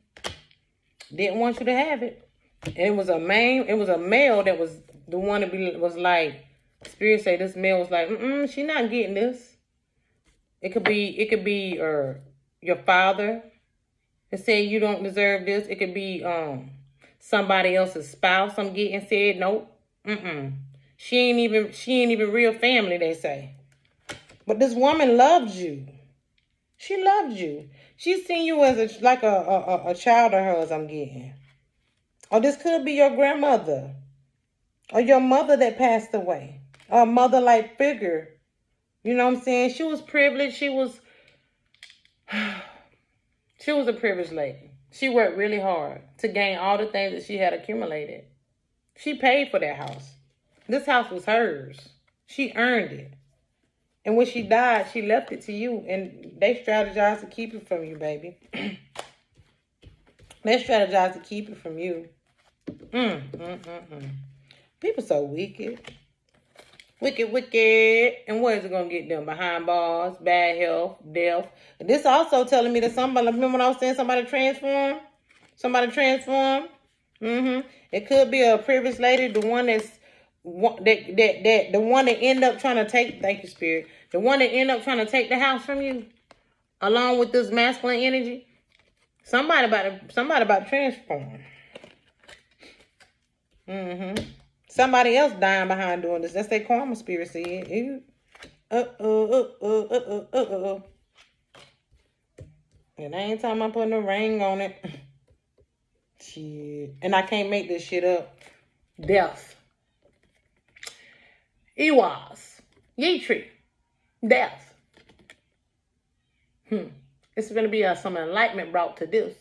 didn't want you to have it. And it was a man, it was a male that was the one that be, was like, Spirit say this male was like, mm-mm, she not getting this. It could be, it could be uh, your father that said you don't deserve this. It could be um somebody else's spouse I'm getting said, nope, mm-mm. She ain't even, she ain't even real family, they say. But this woman loved you. She loved you. She's seen you as a like a, a, a child of hers, I'm getting. Or this could be your grandmother. Or your mother that passed away. Or a mother-like figure. You know what I'm saying? She was privileged. She was... *sighs* she was a privileged lady. She worked really hard to gain all the things that she had accumulated. She paid for that house. This house was hers. She earned it. And when she died, she left it to you. And they strategized to keep it from you, baby. *clears throat* they strategized to keep it from you. Mm, mm, mm, mm. People so wicked. Wicked, wicked. And what is it going to get them? Behind bars, bad health, death. This also telling me that somebody, remember when I was saying somebody transform? Somebody transform? Mm-hmm. It could be a previous lady, the one that's that that that the one that end up trying to take thank you spirit the one that end up trying to take the house from you, along with this masculine energy, somebody about to somebody about to transform. Mm-hmm. Somebody else dying behind doing this. That's their karma spirit said. Uh uh uh uh uh uh uh uh. And I ain't about putting a ring on it. Shit. And I can't make this shit up. Death. Eihwaz. Yeetri death. Hmm. It's going to be uh, some enlightenment brought to this.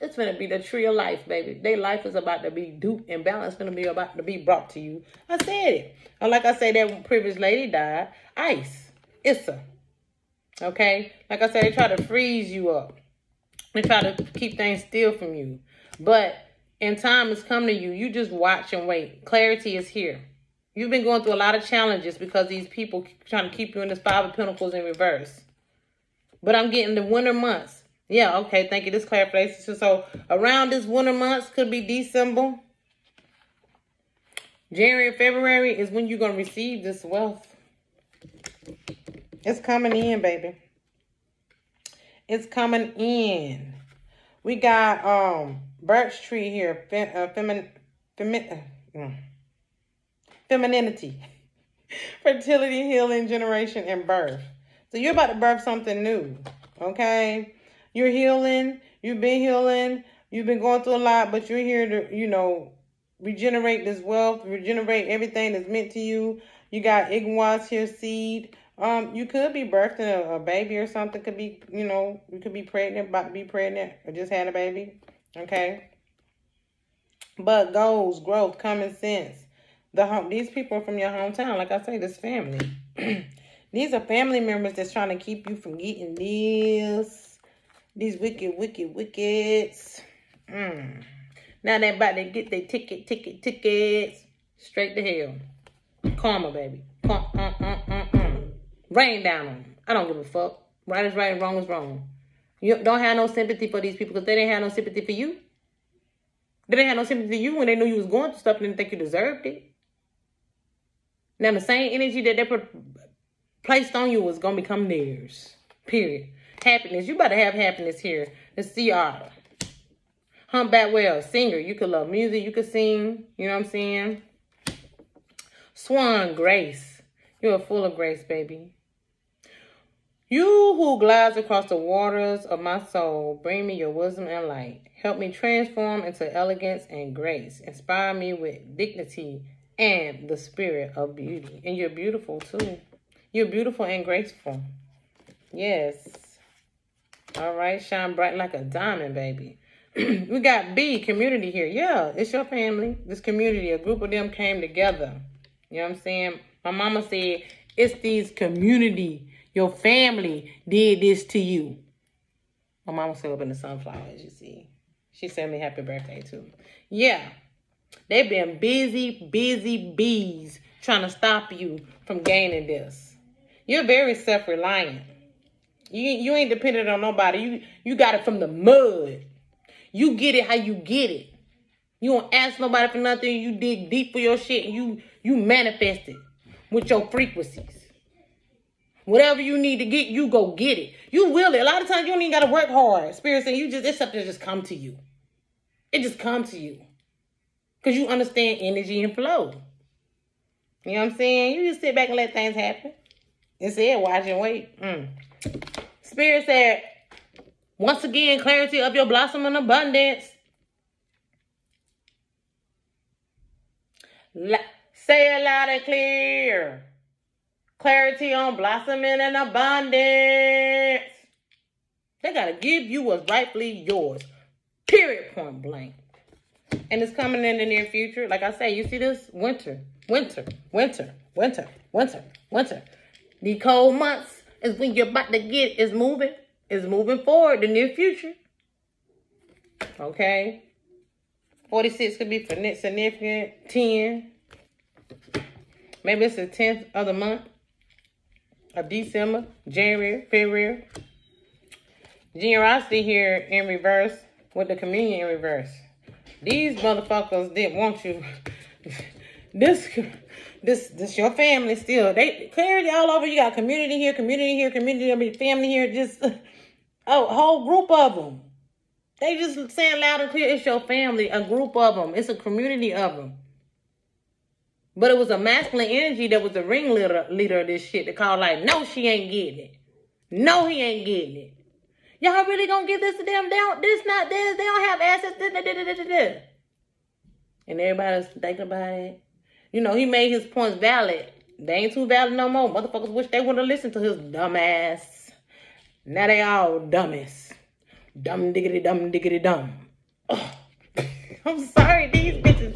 It's going to be the tree of life, baby. Their life is about to be duped and balance going to be about to be brought to you. I said it. And like I said, that previous lady died. Ice. Isa. Okay? Like I said, they try to freeze you up. They try to keep things still from you. But in time has come to you. You just watch and wait. Clarity is here. You've been going through a lot of challenges because these people trying to keep you in this five of pentacles in reverse. But I'm getting the winter months. Yeah, okay, thank you. This clarification. So around this winter months could be December. January, February is when you're going to receive this wealth. It's coming in, baby. It's coming in. We got um birch tree here. Fem, uh, femin, femin, uh, femininity, *laughs* fertility, healing, generation, and birth. So you're about to birth something new, okay? You're healing. You've been healing. You've been going through a lot, but you're here to, you know, regenerate this wealth, regenerate everything that's meant to you. You got Ingwaz here, seed. Um, you could be birthing a, a, baby or something. Could be, you know, you could be pregnant, about to be pregnant, or just had a baby. Okay. But goals, growth, common sense. The home, these people are from your hometown. Like I say, this family. *clears throat* these are family members that's trying to keep you from getting this. These wicked, wicked, wickeds. Mm. Now they about to get their ticket, ticket, tickets straight to hell. Karma, baby. Uh, uh, uh. Rain down on them. I don't give a fuck. Right is right, and wrong is wrong. You don't have no sympathy for these people because they didn't have no sympathy for you. They didn't have no sympathy for you when they knew you was going through stuff and didn't think you deserved it. Now the same energy that they placed on you was gonna become theirs. Period. Happiness. You better have happiness here. The sea otter. Humpback whale, singer. You could love music. You could sing. You know what I'm saying? Swan, grace. You are full of grace, baby. You who glides across the waters of my soul, bring me your wisdom and light. Help me transform into elegance and grace. Inspire me with dignity and the spirit of beauty. And you're beautiful too. You're beautiful and graceful. Yes. All right. Shine bright like a diamond, baby. *clears throat* we got B, community here. Yeah, it's your family. This community, a group of them came together. You know what I'm saying? My mama said, it's these community, your family did this to you. My mama still up in the sunflowers, you see. She sent me happy birthday, too. Yeah, they've been busy, busy bees trying to stop you from gaining this. You're very self-reliant. You, you ain't dependent on nobody. You, you got it from the mud. You get it how you get it. You don't ask nobody for nothing. You dig deep for your shit and you you manifest it with your frequencies. Whatever you need to get, you go get it. You will it. A lot of times you don't even gotta work hard. Spirit saying you just it's something that just come to you. It just come to you. Cause you understand energy and flow. You know what I'm saying? You just sit back and let things happen. Instead, watch and wait. Mm. Spirit said, once again, clarity of your blossom and abundance. La say it loud and clear. Clarity on blossoming and abundance. They got to give you what's rightfully yours. Period, point blank. And it's coming in the near future. Like I say, you see this? Winter, winter, winter, winter, winter, winter. The cold months is when you're about to get is moving is moving forward, the near future. Okay. 46 could be for significant. 10. Maybe it's the 10th of the month of December, January, February. Generosity here in reverse with the communion in reverse. These motherfuckers didn't want you. this, this, this your family still. They clarity all over. You got community here, community here, community. I mean, family here. Just a whole group of them. They just saying loud and clear, it's your family, a group of them. It's a community of them. But it was a masculine energy that was the ringleader leader of this shit that called like, no, she ain't getting it. No, he ain't getting it. Y'all really gonna give this to them? They don't, this not this. They don't have assets. This, this, this, this. And everybody's thinking about it. You know, he made his points valid. They ain't too valid no more. Motherfuckers wish they would have listened to his dumb ass. Now they all dummies. Dumb diggity dumb diggity dumb. Oh. *laughs* I'm sorry, these bitches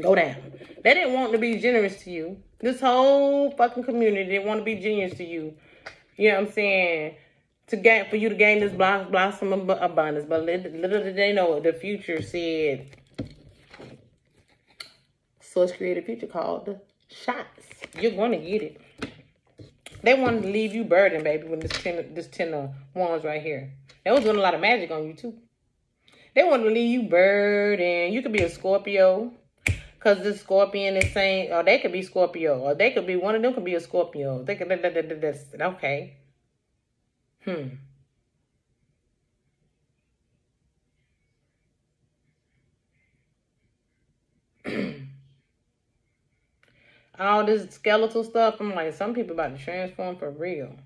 go down. They didn't want to be generous to you. This whole fucking community didn't want to be generous to you. You know what I'm saying? To gain for you to gain this blossom of abundance, but little did they know the future said. Source created future called the shots. You're gonna get it. They wanted to leave you burdened, baby, with this ten, this ten of wands right here. They was doing a lot of magic on you, too. They wanted to leave you burdened. You could be a Scorpio. Because this Scorpion is saying, or they could be Scorpio. Or they could be, one of them could be a Scorpio. They could, okay. Hmm. *clears throat* all this skeletal stuff. I'm like, some people about to transform for real.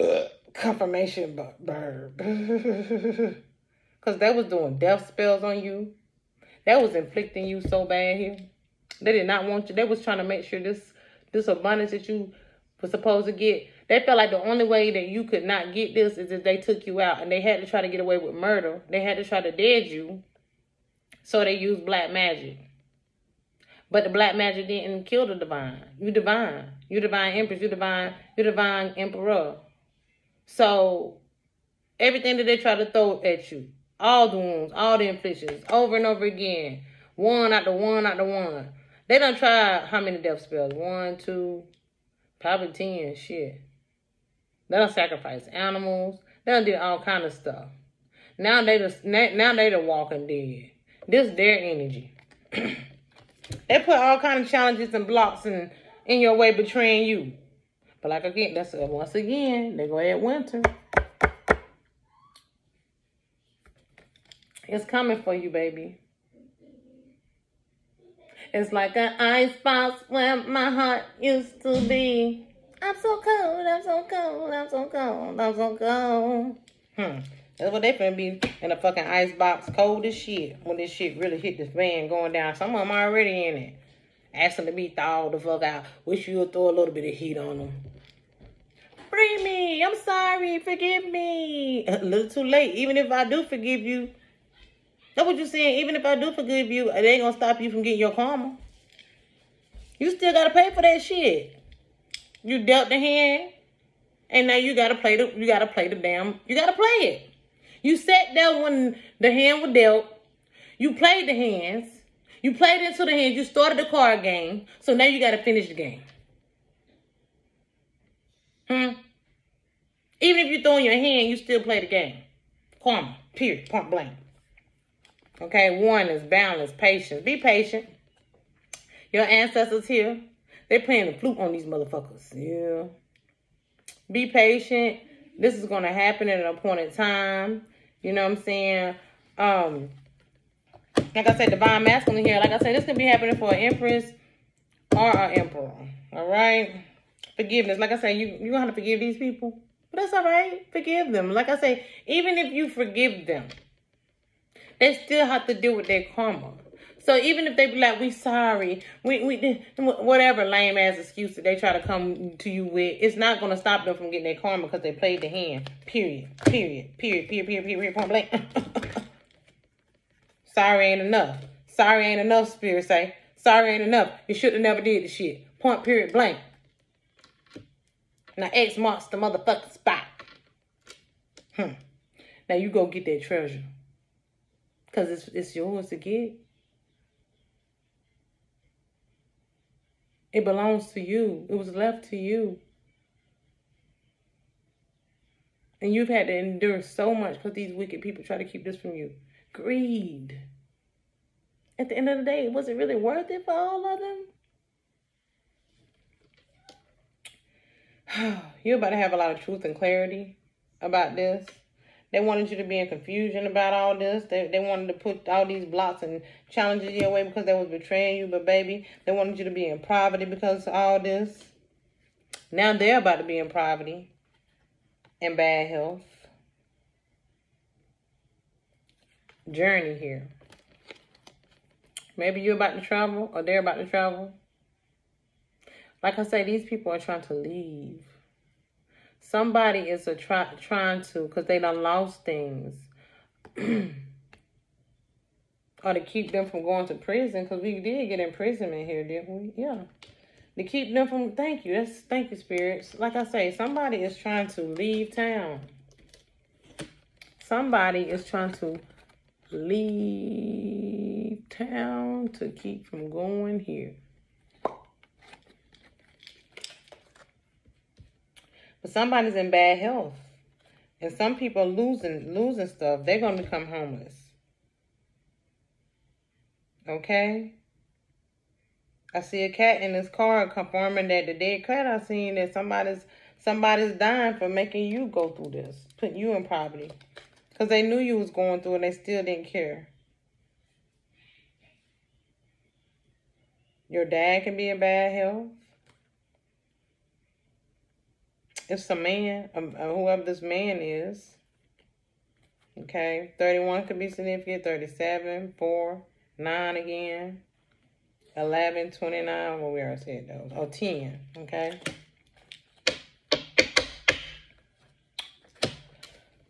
*clears throat* Confirmation, bird. Because *laughs* they was doing death spells on you. That was inflicting you so bad here. They did not want you. They was trying to make sure this this abundance that you were supposed to get. They felt like the only way that you could not get this is if they took you out. And they had to try to get away with murder. They had to try to dead you. So they used black magic. But the black magic didn't kill the divine. You divine. You divine empress. You divine. You divine emperor. So everything that they try to throw at you, all the wounds, all the inflictions, over and over again, one after one after one. They don't try how many death spells? One, two, probably ten. Shit. They don't sacrifice animals. They don't do all kind of stuff. Now they just now they the walking dead. This their energy. *clears throat* they put all kind of challenges and blocks in in your way, betraying you. But like again, that's uh, once again they go ahead winter. It's coming for you, baby. It's like an ice box where my heart used to be. I'm so cold, I'm so cold, I'm so cold, I'm so cold. Hmm. That's what they finna be in a fucking ice box, cold as shit. When this shit really hit the fan going down. Some of them already in it. Asking to be thawed the fuck out. Wish you would throw a little bit of heat on them. Free me. I'm sorry. Forgive me. *laughs* A little too late. Even if I do forgive you, that's what you're saying. Even if I do forgive you, it ain't gonna stop you from getting your karma. You still gotta pay for that shit. You dealt the hand, and now you gotta play the you gotta play the damn you gotta play it. You sat there when the hand was dealt. You played the hands. You played into the hands. You started the card game. So now you gotta finish the game. Hmm. Even if you throw in your hand, you still play the game. Karma. Period. Point blank. Okay, one is balance, patience. Be patient. Your ancestors here, they playing the flute on these motherfuckers. Yeah. Be patient. This is going to happen at an appointed time. You know what I'm saying? Um, like I said, divine masculine here. Like I said, this can be happening for an empress or an emperor. All right? Forgiveness. Like I said, you, you're going to have to forgive these people. But that's all right. Forgive them. Like I say, even if you forgive them, they still have to deal with their karma. So even if they be like, we sorry, we we whatever lame ass excuse that they try to come to you with, it's not gonna stop them from getting their karma because they played the hand. Period. Period. Period. Period. Period. Period. Point blank. *laughs* sorry ain't enough. Sorry ain't enough. Spirit say. Sorry ain't enough. You should have never did the shit. Point. Period. Blank. Now X marks the motherfucking spot. Hmm. Now you go get that treasure. Because it's, it's yours to get. It belongs to you. It was left to you. And you've had to endure so much because these wicked people try to keep this from you. Greed. At the end of the day, was it really worth it for all of them? *sighs* You're about to have a lot of truth and clarity about this. They wanted you to be in confusion about all this. They, they wanted to put all these blocks and challenges your way because they was betraying you. But baby, they wanted you to be in poverty because of all this. Now they're about to be in poverty and bad health. Journey here. Maybe you're about to travel or they're about to travel. Like I say, these people are trying to leave. Somebody is a try, trying to, because they done lost things. *clears throat* or to keep them from going to prison, because we did get imprisonment here, didn't we? Yeah. To keep them from, thank you, that's, thank you, spirits. Like I say, somebody is trying to leave town. Somebody is trying to leave town to keep from going here. Somebody's in bad health. And some people are losing losing stuff. They're gonna become homeless. Okay? I see a cat in this car confirming that the dead cat I seen that somebody's somebody's dying for making you go through this, putting you in poverty. Because they knew you was going through and they still didn't care. Your dad can be in bad health. It's a man, um, uh, whoever this man is. Okay, 31 could be significant. 37, 4, 9 again. 11, 29. Well, we already said those. Oh, 10. Okay.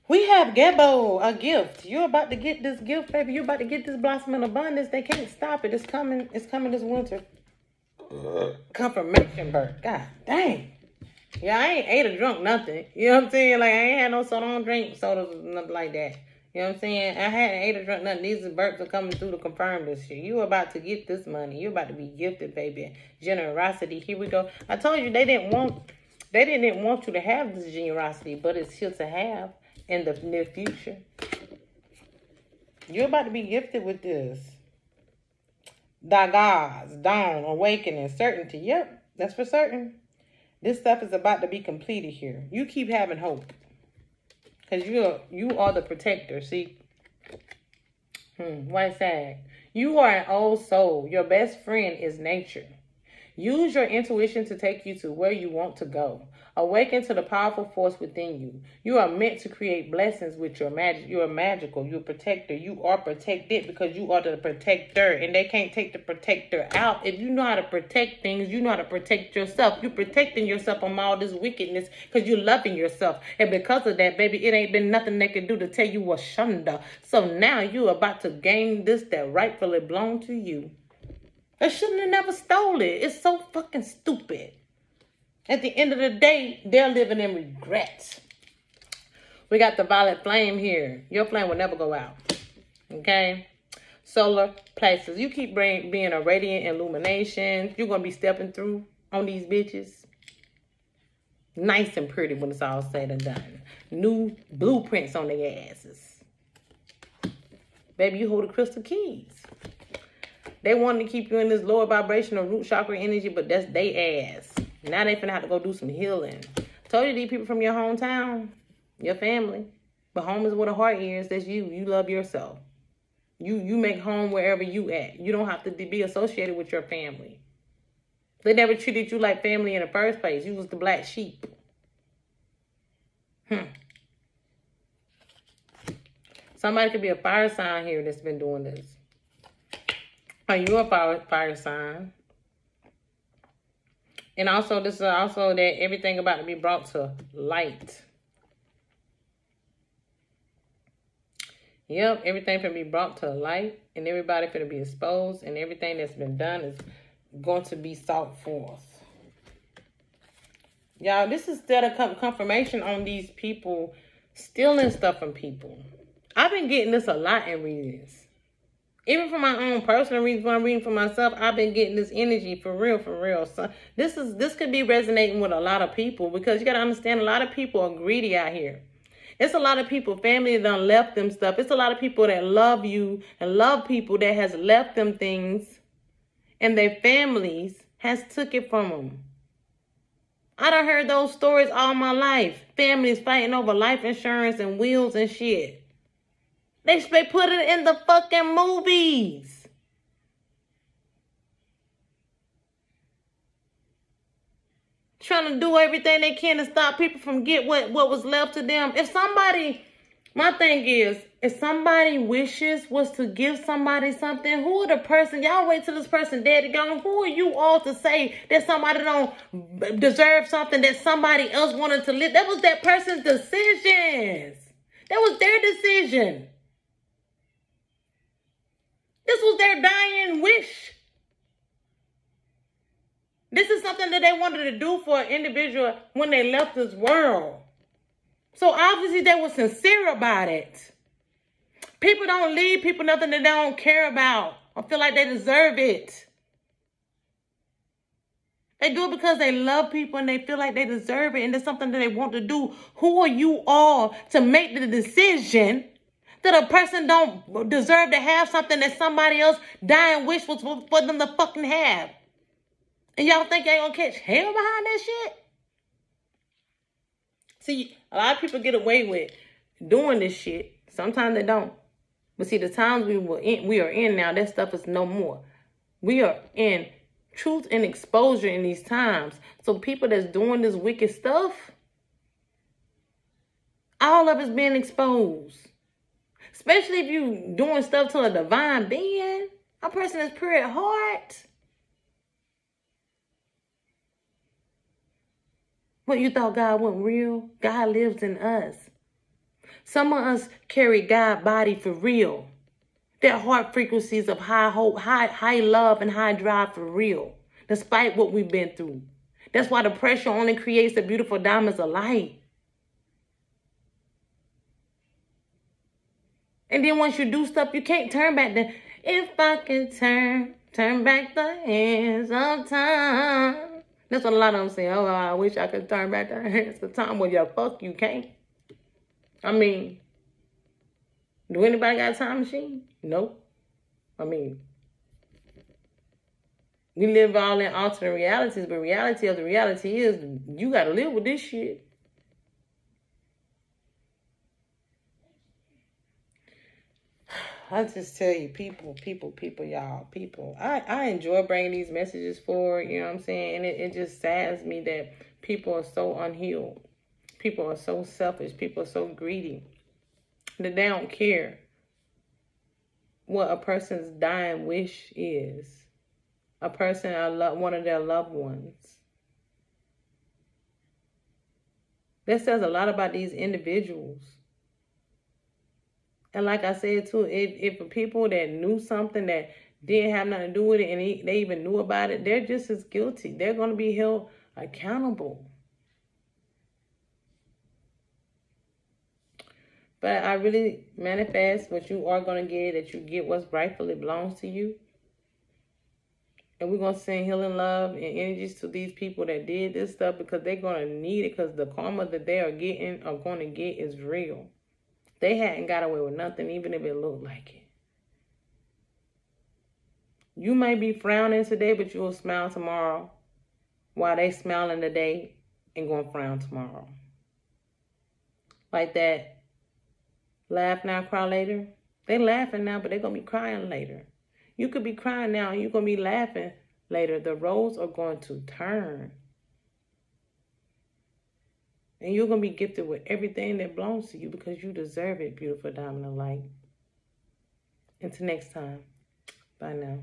We have Gebo, a gift. You're about to get this gift, baby. You're about to get this blossom in abundance. They can't stop it. It's coming. It's coming this winter. Confirmation birth. God dang. Yeah, I ain't ate or drunk nothing. You know what I'm saying? Like I ain't had no soda, I drink sodas, nothing like that. You know what I'm saying? I hadn't ate or drunk nothing. These burps are coming through to confirm this shit. You about to get this money. You about to be gifted, baby. Generosity. Here we go. I told you they didn't want they didn't want you to have this generosity, but it's here to have in the near future. You're about to be gifted with this. Dagaz, dawn, awakening, certainty. Yep, that's for certain. This stuff is about to be completed here. You keep having hope. Because you are, you are the protector. See? Hmm, white sad. You are an old soul. Your best friend is nature. Use your intuition to take you to where you want to go. Awaken to the powerful force within you. You are meant to create blessings with your magic. You are magical. You're a protector. You are protected because you are the protector. And they can't take the protector out. If you know how to protect things, you know how to protect yourself. You're protecting yourself from all this wickedness because you're loving yourself. And because of that, baby, it ain't been nothing they can do to tell you what shunda. So now you're about to gain this that rightfully belong to you. They shouldn't have never stole it. It's so fucking stupid. At the end of the day, they're living in regret. We got the violet flame here. Your flame will never go out. Okay? Solar plexus. You keep bring, being a radiant illumination. You're going to be stepping through on these bitches. Nice and pretty when it's all said and done. New blueprints on their asses. Baby, you hold the crystal keys. They wanted to keep you in this lower vibrational root chakra energy, but that's they ass. Now they finna have to go do some healing. Told you these people from your hometown, your family. But home is where the heart is. That's you. You love yourself. You you make home wherever you at. You don't have to be associated with your family. They never treated you like family in the first place. You was the black sheep. Hmm. Somebody could be a fire sign here that's been doing this. Are you a fire, fire sign? And also, this is also that everything about to be brought to light. Yep, everything can be brought to light, and everybody can be exposed, and everything that's been done is going to be sought forth. Y'all, this is still a confirmation on these people stealing stuff from people. I've been getting this a lot in readings even for my own personal reasons when I'm reading for myself, I've been getting this energy for real, for real. So this is this could be resonating with a lot of people because you gotta understand a lot of people are greedy out here. It's a lot of people, family that left them stuff. It's a lot of people that love you and love people that has left them things and their families has took it from them. I done heard those stories all my life. Families fighting over life insurance and wills and shit. They, they put it in the fucking movies. Trying to do everything they can to stop people from get what, what was left to them. If somebody, my thing is, if somebody wishes was to give somebody something, who are the person? Y'all wait till this person dead and gone. Who are you all to say that somebody don't deserve something that somebody else wanted to live? That was that person's decisions. That was their decision. This was their dying wish. This is something that they wanted to do for an individual when they left this world. So obviously they were sincere about it. People don't leave people nothing that they don't care about or feel like they deserve it. They do it because they love people and they feel like they deserve it and it's something that they want to do. Who are you all to make the decision that a person don't deserve to have something that somebody else dying wish was for them to fucking have. And y'all think y'all gonna catch hell behind that shit? See, a lot of people get away with doing this shit. Sometimes they don't. But see, the times we were in, we are in now, that stuff is no more. We are in truth and exposure in these times. So people that's doing this wicked stuff, all of it's being exposed. Especially if you doing stuff to a divine being. A person is pure at heart. What you thought God wasn't real? God lives in us. Some of us carry God body for real. Their heart frequencies of high hope, high, high love, and high drive for real, despite what we've been through. That's why the pressure only creates the beautiful diamonds of light. And then once you do stuff, you can't turn back the if I can turn, turn back the hands of time. That's what a lot of them say. Oh, I wish I could turn back the hands of time. Well, yeah, fuck, you can't. I mean, do anybody got a time machine? Nope. I mean, we live all in alternate realities, but reality of the reality is you got to live with this shit. I just tell you, people, people, people, y'all, people. I, I enjoy bringing these messages forward, you know what I'm saying? And it, it just saddens me that people are so unhealed. People are so selfish. People are so greedy that they don't care what a person's dying wish is. A person, I love, one of their loved ones. That says a lot about these individuals. And like I said too, if if people that knew something that didn't have nothing to do with it and they even knew about it, they're just as guilty. They're going to be held accountable. But I really manifest what you are going to get, that you get what's rightfully belongs to you. And we're going to send healing love and energies to these people that did this stuff because they're going to need it because the karma that they are getting, are going to get is real. They hadn't got away with nothing, even if it looked like it. You may be frowning today, but you'll smile tomorrow while they smiling today and going to frown tomorrow. Like that laugh now, cry later. They laughing now, but they're going to be crying later. You could be crying now and you're going to be laughing later. The roles are going to turn. And you're going to be gifted with everything that belongs to you because you deserve it, beautiful diamond of light. Until next time, bye now.